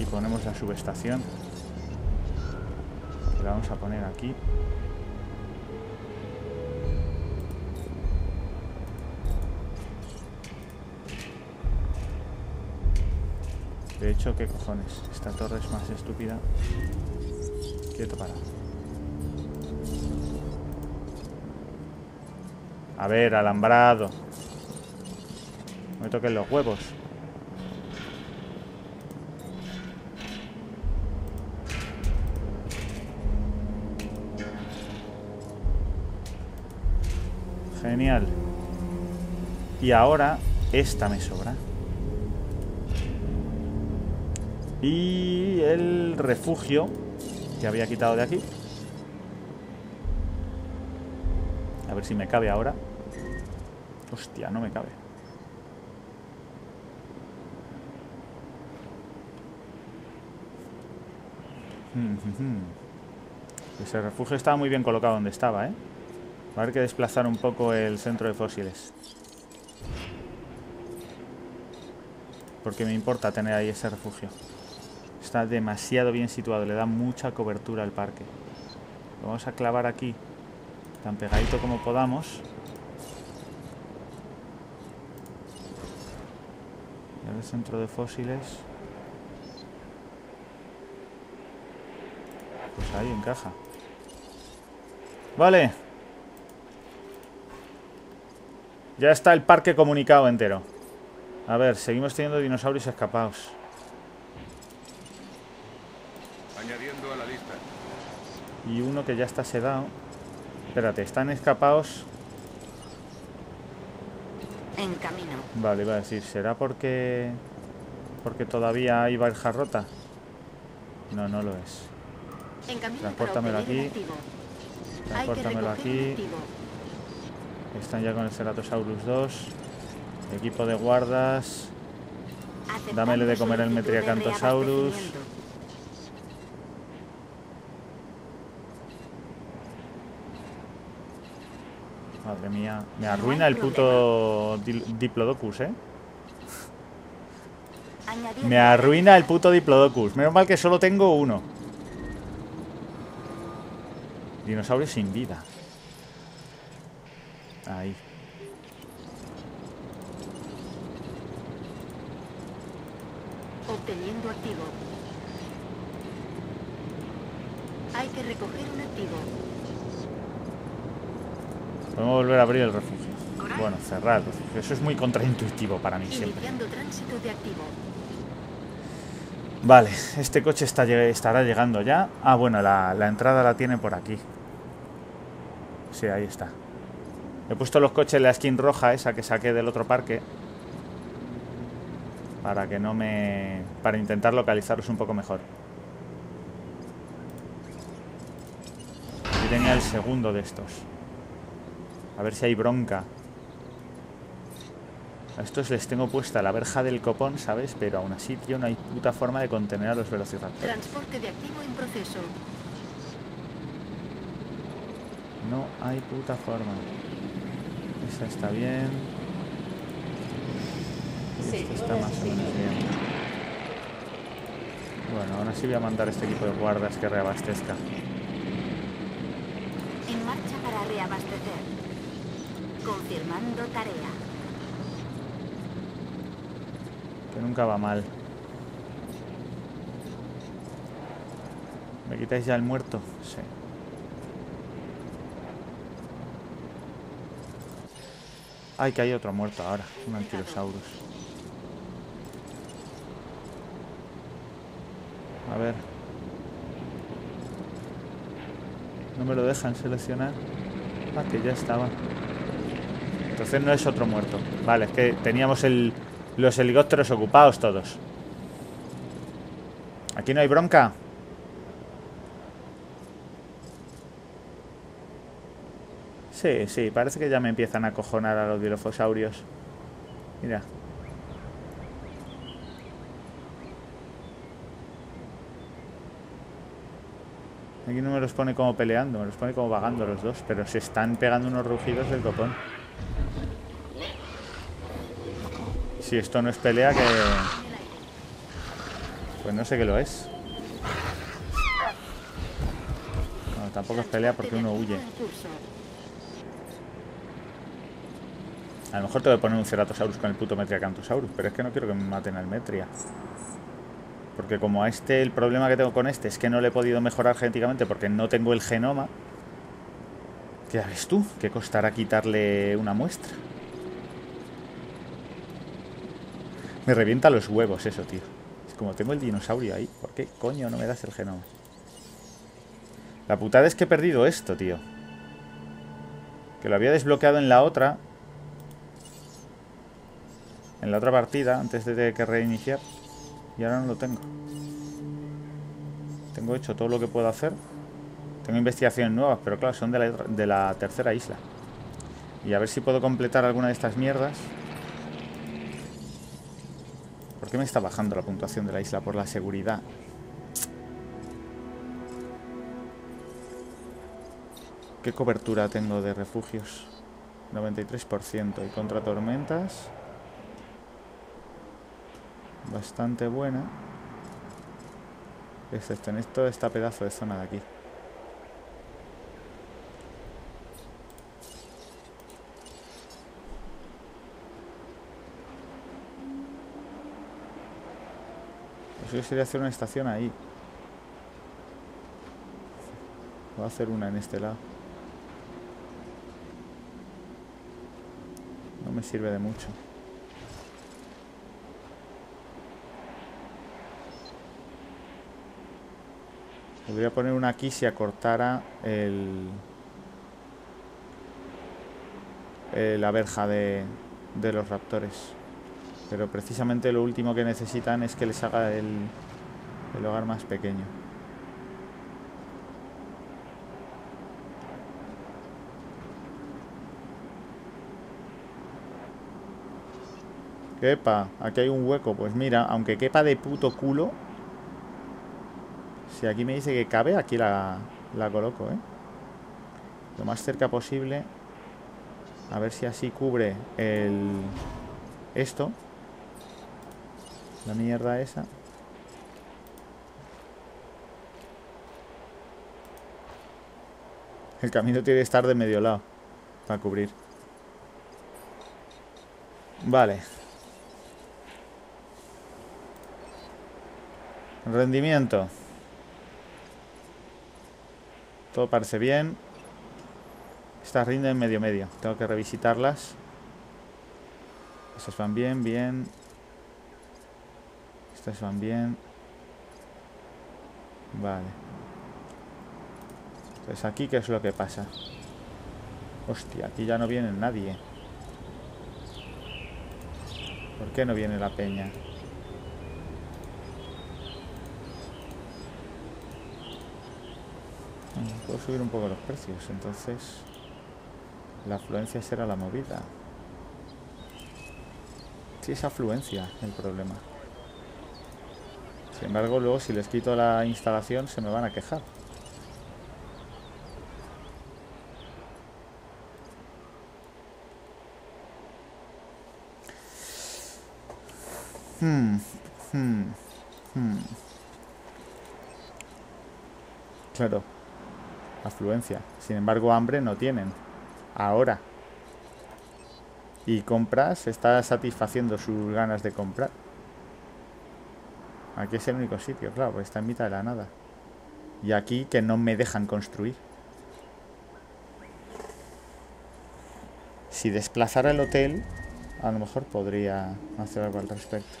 Y ponemos la subestación. La vamos a poner aquí. De hecho, ¿qué cojones? Esta torre es más estúpida. Quieto para. A ver, alambrado. No me toquen los huevos. Genial. Y ahora esta me sobra. Y el refugio que había quitado de aquí. A ver si me cabe ahora. Hostia, no me cabe. Ese refugio estaba muy bien colocado donde estaba, ¿eh? Va a haber que desplazar un poco el centro de fósiles. Porque me importa tener ahí ese refugio. Está demasiado bien situado, le da mucha cobertura al parque. Lo vamos a clavar aquí, tan pegadito como podamos. Y el centro de fósiles. Pues ahí encaja. Vale. Ya está el parque comunicado entero. A ver, seguimos teniendo dinosaurios escapados. Añadiendo a la lista. Y uno que ya está sedado. Espérate, están escapados. En camino. Vale, iba a decir, ¿será porque. porque todavía hay Rota? No, no lo es. En camino Transpórtamelo aquí. Transpórtamelo aquí. Están ya con el Ceratosaurus 2. Equipo de guardas. Dámele de comer el Metriacantosaurus. Mía. Me arruina el puto Diplodocus, ¿eh? Me arruina el puto Diplodocus. Menos mal que solo tengo uno. Dinosaurio sin vida. Ahí. Obteniendo activo. Hay que recoger un activo. Podemos volver a abrir el refugio. Bueno, cerrar el refugio. Eso es muy contraintuitivo para mí siempre. Vale, este coche está, estará llegando ya. Ah, bueno, la, la entrada la tiene por aquí. Sí, ahí está. He puesto los coches en la skin roja, esa que saqué del otro parque. Para que no me... Para intentar localizarlos un poco mejor. Y tenía el segundo de estos. A ver si hay bronca. A estos les tengo puesta la verja del copón, ¿sabes? Pero aún así, tío, no hay puta forma de contener a los velociraptores. Transporte de activo en proceso. No hay puta forma. Esa está bien. Y esta está más o menos bien. Bueno, ahora sí voy a mandar a este equipo de guardas que reabastezca. En marcha para reabastecer. Confirmando tarea. Que nunca va mal. ¿Me quitáis ya el muerto? Sí. Ay, que hay otro muerto ahora. Un anquilosaurus. A ver. No me lo dejan seleccionar. Ah, que ya estaba. Entonces no es otro muerto. Vale, es que teníamos los helicópteros ocupados todos. Aquí no hay bronca. Sí, sí, parece que ya me empiezan a acojonar a los dilofosaurios. Mira. Aquí no me los pone como peleando, me los pone como vagando los dos, pero se están pegando unos rugidos del copón. Si esto no es pelea, que... Pues no sé qué lo es. No, tampoco es pelea porque uno huye. A lo mejor te voy a poner un Ceratosaurus con el puto Metriacantosaurus, pero es que no quiero que me maten al Metria. Porque como a este, el problema que tengo con este es que no le he podido mejorar genéticamente porque no tengo el genoma. ¿Qué haces tú? ¿Qué costará quitarle una muestra? Me revienta los huevos eso, tío. Es como tengo el dinosaurio ahí. ¿Por qué coño no me das el genoma? La putada es que he perdido esto, tío. Que lo había desbloqueado en la otra en la otra partida antes de que reiniciar y ahora no lo tengo. Tengo hecho todo lo que puedo hacer. Tengo investigaciones nuevas, pero claro, son de la, de la tercera isla. Y a ver si puedo completar alguna de estas mierdas. ¿Por qué me está bajando la puntuación de la isla? Por la seguridad. ¿Qué cobertura tengo de refugios? 93%. Y contra tormentas bastante buena. Excepto en esto, esta pedazo de zona de aquí. Yo sería hacer una estación ahí. Voy a hacer una en este lado. No me sirve de mucho. Podría poner una aquí si acortara el, la verja de, de los raptores. Pero precisamente lo último que necesitan es que les haga el, el hogar más pequeño. Quepa, aquí hay un hueco. Pues mira, aunque quepa de puto culo, si aquí me dice que cabe, aquí la, coloco, ¿eh? Lo más cerca posible. A ver si así cubre el... Esto. La mierda esa. El camino tiene que estar de medio lado. Para cubrir. Vale. Rendimiento. Todo parece bien. Estas rinden medio medio. Tengo que revisitarlas. Estas van bien, bien. Estas van bien. Vale. Entonces aquí, ¿qué es lo que pasa? Hostia, aquí ya no viene nadie. ¿Por qué no viene la peña? Puedo subir un poco los precios, entonces la afluencia será la movida. Si es afluencia el problema. Sin embargo, luego si les quito la instalación se me van a quejar. Hmm, hmm, hmm. Claro afluencia. Sin embargo, hambre no tienen. Ahora. Y compras, está satisfaciendo sus ganas de comprar. Aquí es el único sitio, claro, porque está en mitad de la nada. Y aquí que no me dejan construir. Si desplazara el hotel, a lo mejor podría hacer algo al respecto.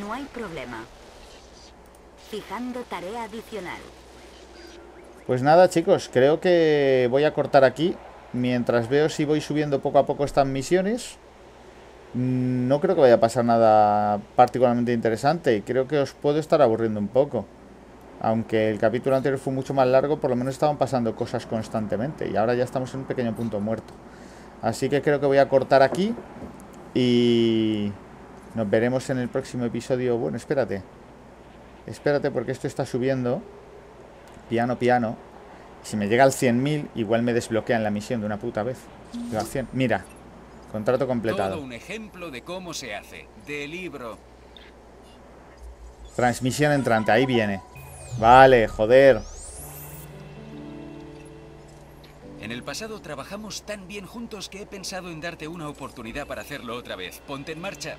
No hay problema. Fijando tarea adicional. Pues nada, chicos, creo que voy a cortar aquí. Mientras veo si voy subiendo poco a poco estas misiones. Mm, No creo que vaya a pasar nada particularmente interesante. Creo que os puedo estar aburriendo un poco. Aunque el capítulo anterior fue mucho más largo, por lo menos estaban pasando cosas constantemente. Y ahora ya estamos en un pequeño punto muerto. Así que creo que voy a cortar aquí. Y nos veremos en el próximo episodio. Bueno, espérate. Espérate porque esto está subiendo. Piano, piano. Si me llega al 100.000, igual me desbloquean la misión de una puta vez. Pero al 100. Mira, contrato completado. Todo un ejemplo de cómo se hace. De libro. Transmisión entrante, ahí viene. Vale, joder. En el pasado trabajamos tan bien juntos que he pensado en darte una oportunidad para hacerlo otra vez. Ponte en marcha.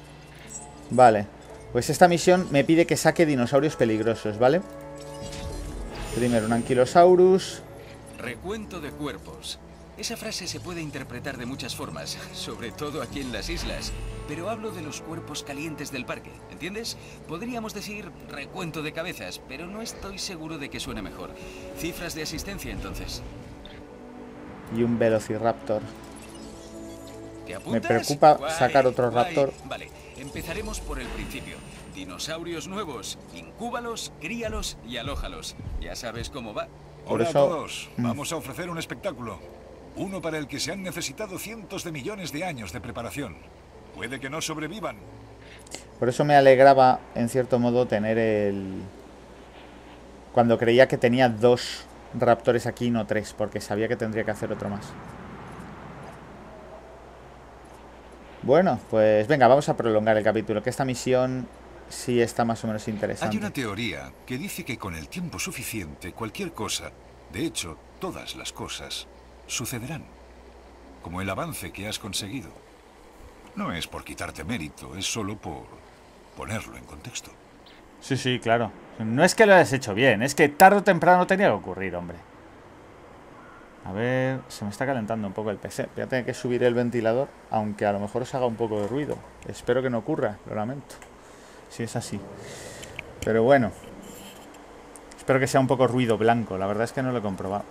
Vale. Pues esta misión me pide que saque dinosaurios peligrosos, ¿vale? Primero un anquilosaurus. Recuento de cuerpos. Esa frase se puede interpretar de muchas formas, sobre todo aquí en las islas. Pero hablo de los cuerpos calientes del parque, ¿entiendes? Podríamos decir recuento de cabezas, pero no estoy seguro de que suene mejor. Cifras de asistencia entonces. Y un velociraptor. ¿Te apuntas? preocupa Guay, sacar otro guay. raptor. Vale, empezaremos por el principio. Dinosaurios nuevos, incúbalos, críalos y alójalos. Ya sabes cómo va. Por Hola eso- a todos. Vamos a ofrecer un espectáculo. Uno para el que se han necesitado cientos de millones de años de preparación. Puede que no sobrevivan. Por eso me alegraba, en cierto modo, tener el... Cuando creía que tenía dos raptores aquí no tres, porque sabía que tendría que hacer otro más. Bueno, pues venga, vamos a prolongar el capítulo, que esta misión sí está más o menos interesante. Hay una teoría que dice que con el tiempo suficiente cualquier cosa, de hecho todas las cosas, sucederán. Como el avance que has conseguido. No es por quitarte mérito, es solo por ponerlo en contexto. Sí, sí, claro. No es que lo hayas hecho bien, es que tarde o temprano tenía que ocurrir, hombre. A ver, se me está calentando un poco el PC. Voy a tener que subir el ventilador, aunque a lo mejor os haga un poco de ruido. Espero que no ocurra, lo lamento. Si es así. Pero bueno. Espero que sea un poco ruido blanco. La verdad es que no lo he comprobado.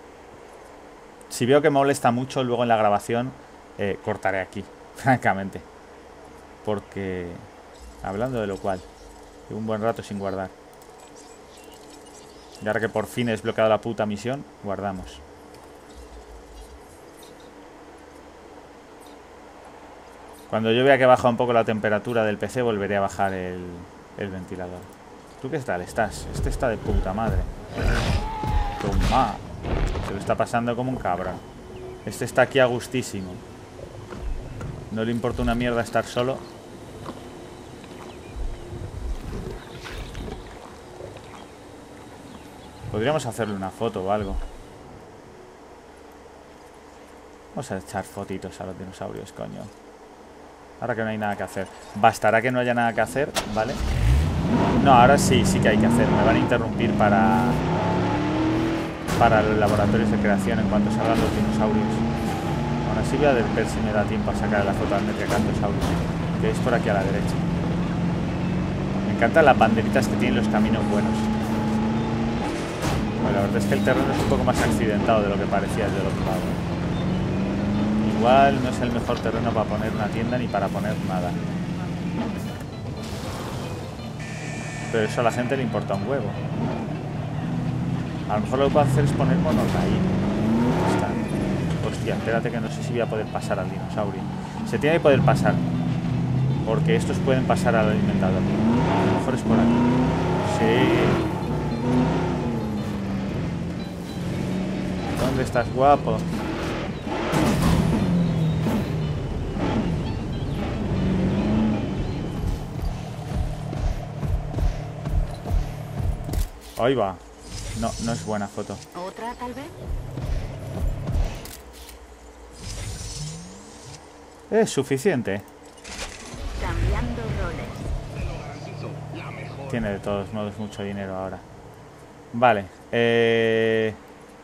Si veo que molesta mucho luego en la grabación, eh, cortaré aquí, francamente. Porque, hablando de lo cual, llevo un buen rato sin guardar. Y ahora que por fin he desbloqueado la puta misión, guardamos. Cuando yo vea que baja un poco la temperatura del PC, volveré a bajar el, el ventilador. ¿Tú qué tal estás? Este está de puta madre. Toma. Se lo está pasando como un cabrón. Este está aquí a gustísimo. No le importa una mierda estar solo. Podríamos hacerle una foto o algo. Vamos a echar fotitos a los dinosaurios, coño. Ahora que no hay nada que hacer. Bastará que no haya nada que hacer, ¿vale? No, ahora sí, sí que hay que hacer. Me van a interrumpir para... Para los laboratorios de creación en cuanto salgan los dinosaurios. Ahora sí voy a ver si me da tiempo a sacar la foto al Metriacanthosaurus. Que es por aquí a la derecha. Me encantan las banderitas que tienen los caminos buenos. Bueno, la verdad es que el terreno es un poco más accidentado de lo que parecía desde el otro lado. Igual no es el mejor terreno para poner una tienda ni para poner nada. Pero eso a la gente le importa un huevo. A lo mejor lo que puedo hacer es poner monos ahí. Ya está. Hostia, espérate que no sé si voy a poder pasar al dinosaurio. Se tiene que poder pasar. Porque estos pueden pasar al alimentador. A lo mejor es por aquí. Sí. ¿Dónde estás, guapo? Ahí va. No, no es buena foto. ¿Otra tal vez? Es suficiente. Cambiando roles. Tiene de todos modos mucho dinero ahora. Vale. eh,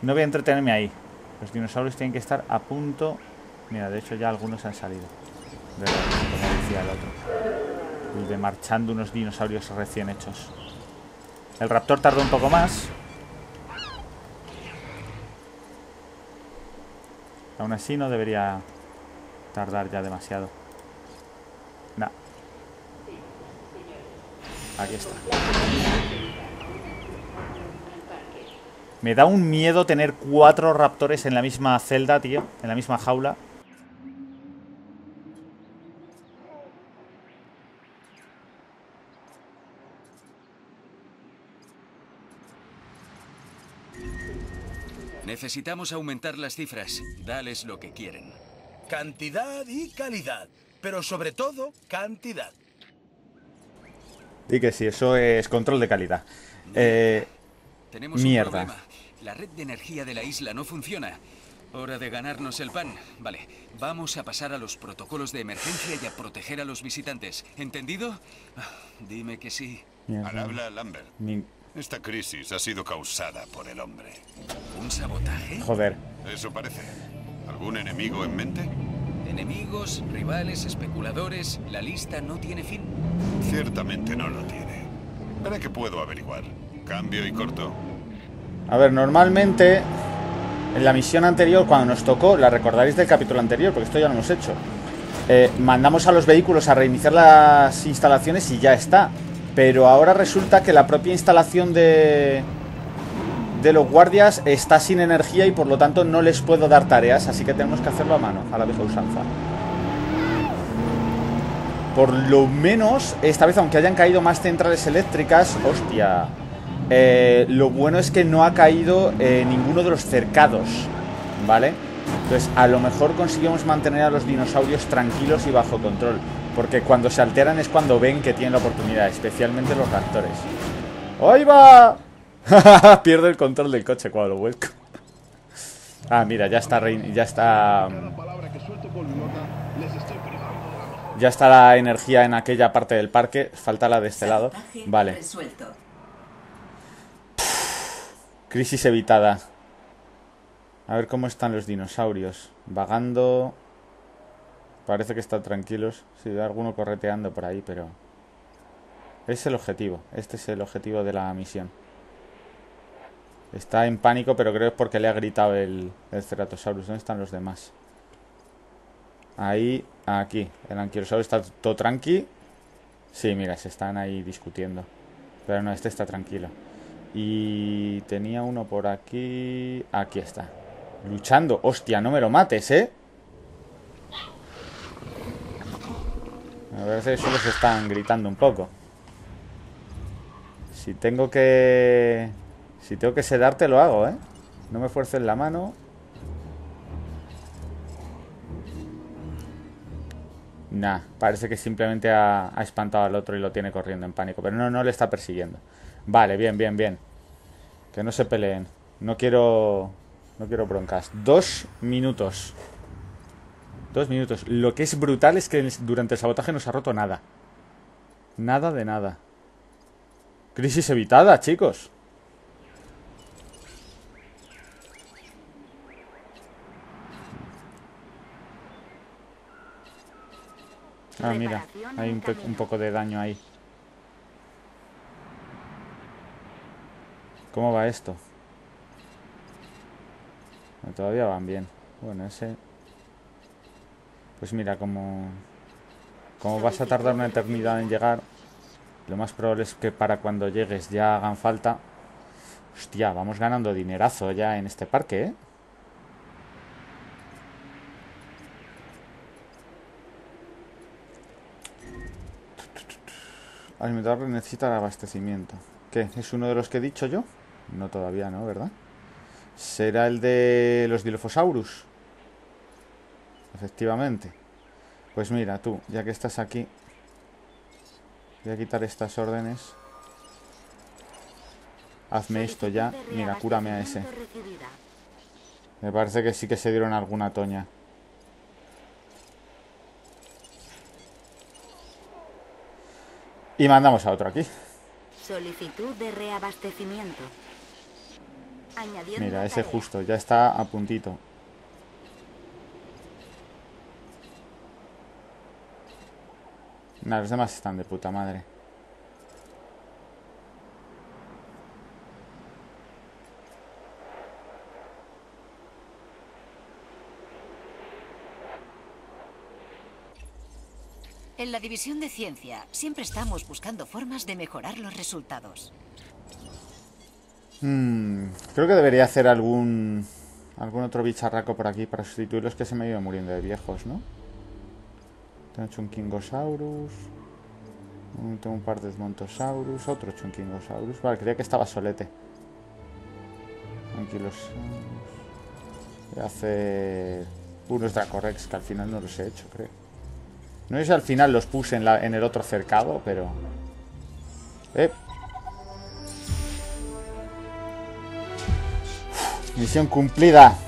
no voy a entretenerme ahí. Los dinosaurios tienen que estar a punto. Mira, de hecho ya algunos han salido. De como decía el otro. El de marchando unos dinosaurios recién hechos. El raptor tardó un poco más. Aún así no debería tardar ya demasiado. No. Aquí está. Me da un miedo tener cuatro raptores en la misma celda, tío. En la misma jaula. Necesitamos aumentar las cifras. Dales lo que quieren. Cantidad y calidad. Pero sobre todo, cantidad. Y que sí, eso es control de calidad. Eh, Tenemos Mierda. un problema. La red de energía de la isla no funciona. Hora de ganarnos el pan. Vale, vamos a pasar a los protocolos de emergencia y a proteger a los visitantes. ¿Entendido? Ah, Dime que sí. mierda. Al habla Lambert. Ni- Esta crisis ha sido causada por el hombre. ¿Un sabotaje? Joder. Eso parece. ¿Algún enemigo en mente? Enemigos, rivales, especuladores. La lista no tiene fin. Ciertamente no lo tiene. Veré que puedo averiguar. Cambio y corto. A ver, normalmente en la misión anterior, cuando nos tocó, la recordaréis del capítulo anterior, porque esto ya lo hemos hecho. eh, mandamos a los vehículos a reiniciar las instalaciones y ya está. Pero ahora resulta que la propia instalación de, de los guardias está sin energía y por lo tanto no les puedo dar tareas, así que tenemos que hacerlo a mano, a la vieja usanza. Por lo menos, esta vez, aunque hayan caído más centrales eléctricas, hostia. eh, lo bueno es que no ha caído eh, ninguno de los cercados, ¿vale? Entonces, a lo mejor conseguimos mantener a los dinosaurios tranquilos y bajo control. Porque cuando se alteran es cuando ven que tienen la oportunidad, especialmente los raptores. ¡Ahí va! Pierde el control del coche cuando lo vuelco. Ah, mira, ya está rein- ya está mm, ya está la energía en aquella parte del parque, falta la de este lado. Vale. Crisis evitada. A ver cómo están los dinosaurios. Vagando. Parece que están tranquilos. Sí, hay alguno correteando por ahí, pero... Es el objetivo. Este es el objetivo de la misión. Está en pánico, pero creo que es porque le ha gritado el, Ceratosaurus. ¿Dónde están los demás? Ahí, aquí. El Anquilosaurio está todo tranqui. Sí, mira, se están ahí discutiendo. Pero no, este está tranquilo. Y tenía uno por aquí. Aquí está. Luchando. Hostia, no me lo mates, ¿eh? A si solo se están gritando un poco. Si tengo que... Si tengo que sedarte, lo hago, ¿eh? No me fuerces la mano. Nah, parece que simplemente ha, ha espantado al otro y lo tiene corriendo en pánico. Pero no, no le está persiguiendo. Vale, bien, bien, bien. Que no se peleen. No quiero... No quiero broncas. Dos minutos. Dos minutos. Lo que es brutal es que durante el sabotaje no se ha roto nada. Nada de nada. Crisis evitada, chicos. Ah, mira. Hay un poco de daño ahí. ¿Cómo va esto? Todavía van bien. Bueno, ese... Pues mira, como... Como vas a tardar una eternidad en llegar, lo más probable es que para cuando llegues ya hagan falta. Hostia, vamos ganando dinerazo ya en este parque, ¿eh? Alimentar necesita el abastecimiento. ¿Qué? ¿Es uno de los que he dicho yo? No todavía, ¿no? ¿Verdad? ¿Será el de los Dilophosaurus? Efectivamente. Pues mira, tú, ya que estás aquí, voy a quitar estas órdenes. Hazme esto ya. Mira, cúrame a ese. Me parece que sí que se dieron alguna toña. Y mandamos a otro aquí. Solicitud de reabastecimiento. Añadiendo Mira, ese tarea. justo, ya está a puntito. Nada, los demás están de puta madre. En la división de ciencia siempre estamos buscando formas de mejorar los resultados. Mm, creo que debería hacer algún algún otro bicharraco por aquí para sustituir los que se me iban muriendo de viejos, ¿no? Tengo Chunkingosaurus. Tengo un par de Montosaurus. Otro Chunkingosaurus. Vale, creía que estaba solete. Anquilosaurus. Voy a hacer unos Dracorex que al final no los he hecho, creo. No sé si al final los puse en, en el otro cercado, pero... Eh. Misión cumplida.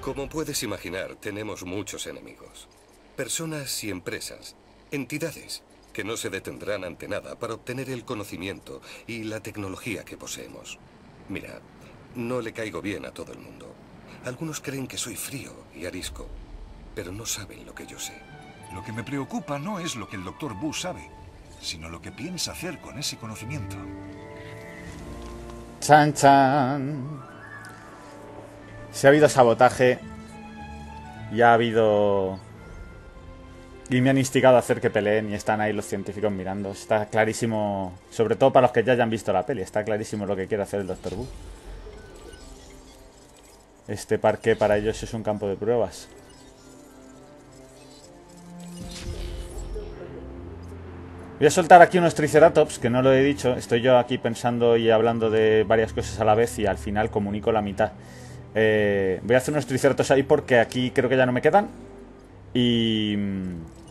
Como puedes imaginar, tenemos muchos enemigos. Personas y empresas, entidades, que no se detendrán ante nada para obtener el conocimiento y la tecnología que poseemos. Mira, no le caigo bien a todo el mundo. Algunos creen que soy frío y arisco, pero no saben lo que yo sé. Lo que me preocupa no es lo que el doctor Bush sabe, sino lo que piensa hacer con ese conocimiento. Chan chan. Si ha habido sabotaje. Y ha habido. Y me han instigado a hacer que peleen y están ahí los científicos mirando. Está clarísimo. Sobre todo para los que ya hayan visto la peli. Está clarísimo lo que quiere hacer el Dr. Wu. Este parque para ellos es un campo de pruebas. Voy a soltar aquí unos triceratops, que no lo he dicho. Estoy yo aquí pensando y hablando de varias cosas a la vez y al final comunico la mitad. Eh, voy a hacer unos triceratops ahí porque aquí creo que ya no me quedan. Y,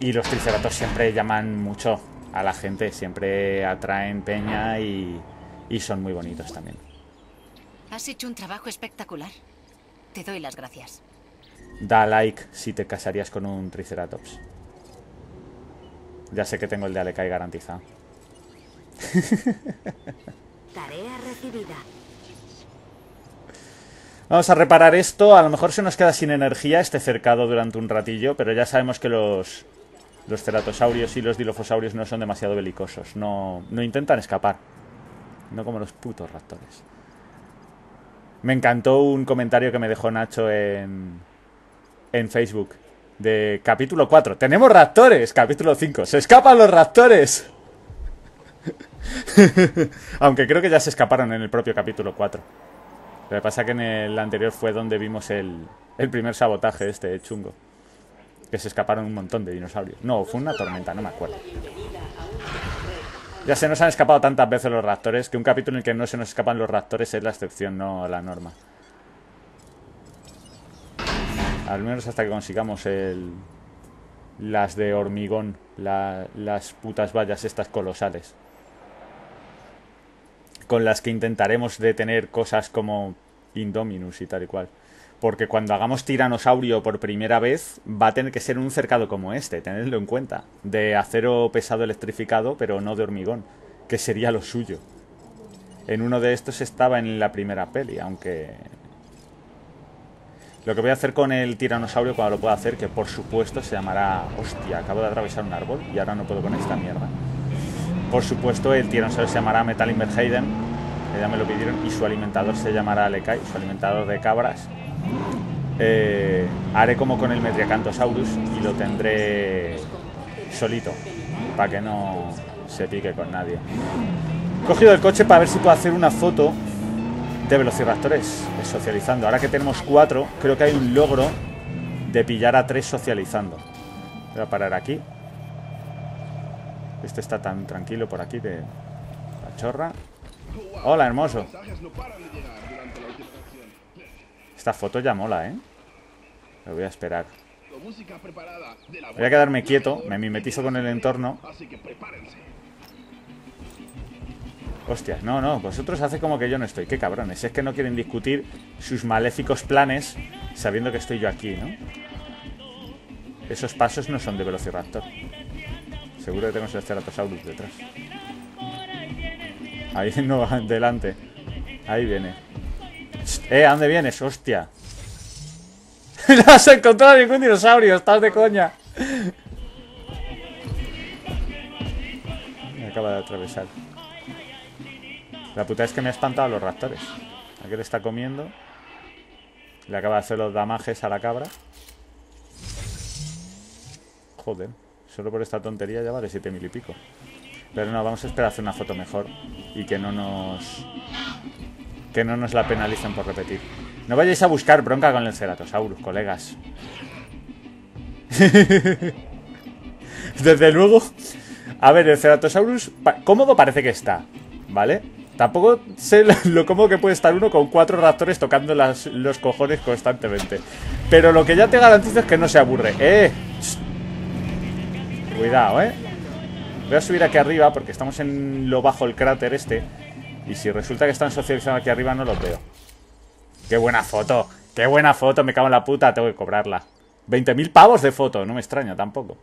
y los triceratops siempre llaman mucho a la gente, siempre atraen peña y, y son muy bonitos también. Has hecho un trabajo espectacular. Te doy las gracias. Da like si te casarías con un triceratops. Ya sé que tengo el de Alekai garantizado. Tarea recibida. Vamos a reparar esto. A lo mejor se nos queda sin energía este cercado durante un ratillo, pero ya sabemos que los, los ceratosaurios y los dilofosaurios no son demasiado belicosos. No, no intentan escapar. No como los putos raptores. Me encantó un comentario que me dejó Nacho en, en Facebook. De capítulo 4. Tenemos raptores. Capítulo 5. Se escapan los raptores. Aunque creo que ya se escaparon en el propio capítulo 4. Lo que pasa que en el anterior fue donde vimos el, el primer sabotaje este chungo. Que se escaparon un montón de dinosaurios. No, fue una tormenta, no me acuerdo. Ya se nos han escapado tantas veces los raptores que un capítulo en el que no se nos escapan los raptores es la excepción, no la norma. Al menos hasta que consigamos el... Las de hormigón, la- las putas vallas estas colosales. Con las que intentaremos detener cosas como Indominus y tal y cual. Porque cuando hagamos tiranosaurio por primera vez, va a tener que ser un cercado como este, tenedlo en cuenta. De acero pesado electrificado, pero no de hormigón, que sería lo suyo. En uno de estos estaba en la primera peli, aunque... Lo que voy a hacer con el tiranosaurio cuando lo pueda hacer, que por supuesto se llamará... Hostia, acabo de atravesar un árbol y ahora no puedo con esta mierda. Por supuesto, el tiranosaurio se llamará Metal Inverheiden, ya me lo pidieron, y su alimentador se llamará Alekai, su alimentador de cabras. Eh, haré como con el Metriacanthosaurus y lo tendré solito, para que no se pique con nadie. He cogido el coche para ver si puedo hacer una foto de velociraptores socializando. Ahora que tenemos cuatro, creo que hay un logro de pillar a tres socializando. Voy a parar aquí. Este está tan tranquilo por aquí de la chorra. Hola, hermoso. Esta foto ya mola, ¿eh? Lo voy a esperar. Voy a quedarme quieto, me mimetizo con el entorno. Hostia, no, no, vosotros hace como que yo no estoy. Qué cabrones, es que no quieren discutir sus maléficos planes sabiendo que estoy yo aquí, ¿no? Esos pasos no son de Velociraptor. Seguro que tengo el Ceratosaurus detrás. Ahí no, delante. Ahí viene. Eh, ¿a dónde vienes? Hostia. no has encontrado ningún dinosaurio, estás de coña. Me acaba de atravesar. La puta es que me ha espantado a los raptores. Aquí le está comiendo. Le acaba de hacer los damajes a la cabra. Joder. Solo por esta tontería ya vale siete mil y pico. Pero no, vamos a esperar a hacer una foto mejor. Y que no nos... Que no nos la penalicen por repetir. No vayáis a buscar bronca con el Ceratosaurus, colegas. Desde luego... A ver, el Ceratosaurus cómodo parece que está, ¿vale? Tampoco sé lo cómodo que puede estar uno con cuatro raptores tocando los cojones constantemente. Pero lo que ya te garantizo es que no se aburre. ¡Eh! Cuidado, ¿eh? Voy a subir aquí arriba porque estamos en lo bajo el cráter este. Y si resulta que están socializando aquí arriba, no los veo. ¡Qué buena foto! ¡Qué buena foto! Me cago en la puta, tengo que cobrarla. 20.000 pavos de foto, no me extraña tampoco.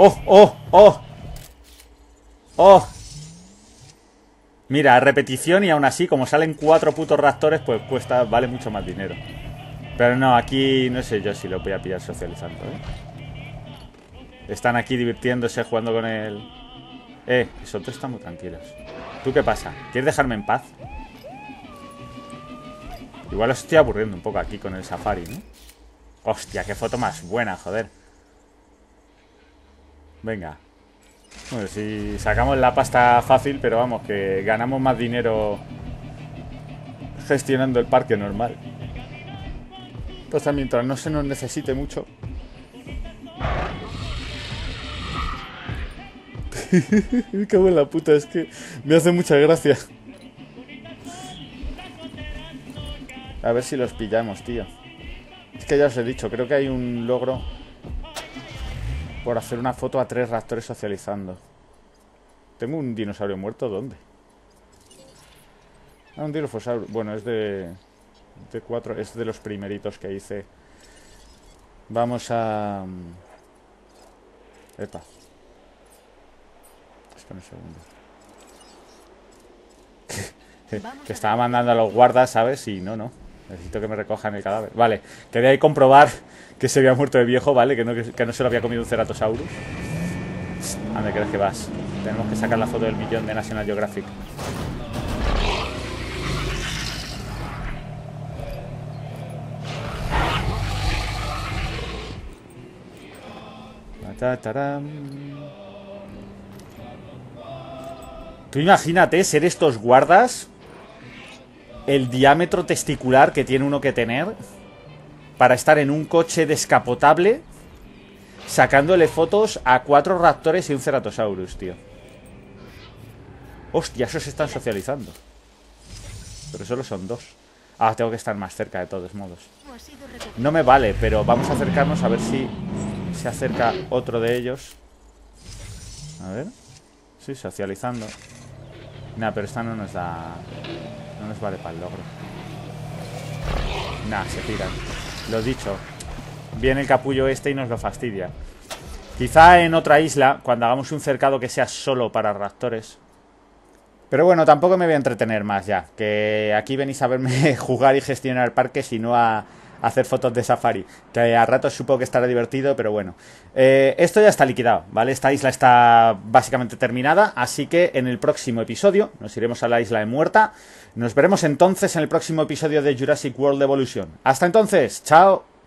¡Oh, oh, oh! ¡Oh! Mira, repetición y aún así, como salen cuatro putos raptores, pues cuesta, vale mucho más dinero. Pero no, aquí no sé yo si lo voy a pillar socializando, ¿eh? Están aquí divirtiéndose, jugando con el... Eh, nosotros estamos tranquilos. ¿Tú qué pasa? ¿Quieres dejarme en paz? Igual os estoy aburriendo un poco aquí con el safari, ¿no? Hostia, qué foto más buena, joder. Venga. Bueno, si sacamos la pasta fácil, pero vamos, que ganamos más dinero gestionando el parque normal. Entonces, mientras no se nos necesite mucho. me cago puta, es que me hace mucha gracia. A ver si los pillamos, tío. Es que ya os he dicho, creo que hay un logro por hacer una foto a tres raptores socializando. ¿Tengo un dinosaurio muerto? ¿Dónde? Ah, un dinosaurio. Bueno, es de... De cuatro... Es de los primeritos que hice. Vamos a... Mm, epa. Espera un segundo. que estaba mandando a los guardas, ¿sabes? Y no, no. Necesito que me recojan el cadáver. Vale, quería ahí comprobar que se había muerto de viejo, ¿vale? Que no, no se lo había comido un Ceratosaurus. ¿A dónde crees que vas? Tenemos que sacar la foto del millón de National Geographic. Tú imagínate ser estos guardas el diámetro testicular que tiene uno que tener para estar en un coche descapotable sacándole fotos a cuatro raptores y un ceratosaurus, tío. Hostia, esos se están socializando. Pero solo son dos. Ah, tengo que estar más cerca de todos modos. No me vale, pero vamos a acercarnos a ver si se acerca otro de ellos. A ver. Sí, socializando. Nah, pero esta no nos da... No nos vale para el logro. Nah, se tiran. Lo dicho, viene el capullo este y nos lo fastidia. Quizá en otra isla, cuando hagamos un cercado que sea solo para raptores. Pero bueno, tampoco me voy a entretener más ya. Que aquí venís a verme jugar y gestionar el parque, sino a hacer fotos de safari. Que a ratos supongo que estará divertido, pero bueno. Eh, esto ya está liquidado, ¿vale? Esta isla está básicamente terminada, así que en el próximo episodio nos iremos a la isla de Muerta. Nos veremos entonces en el próximo episodio de Jurassic World Evolution. Hasta entonces, chao.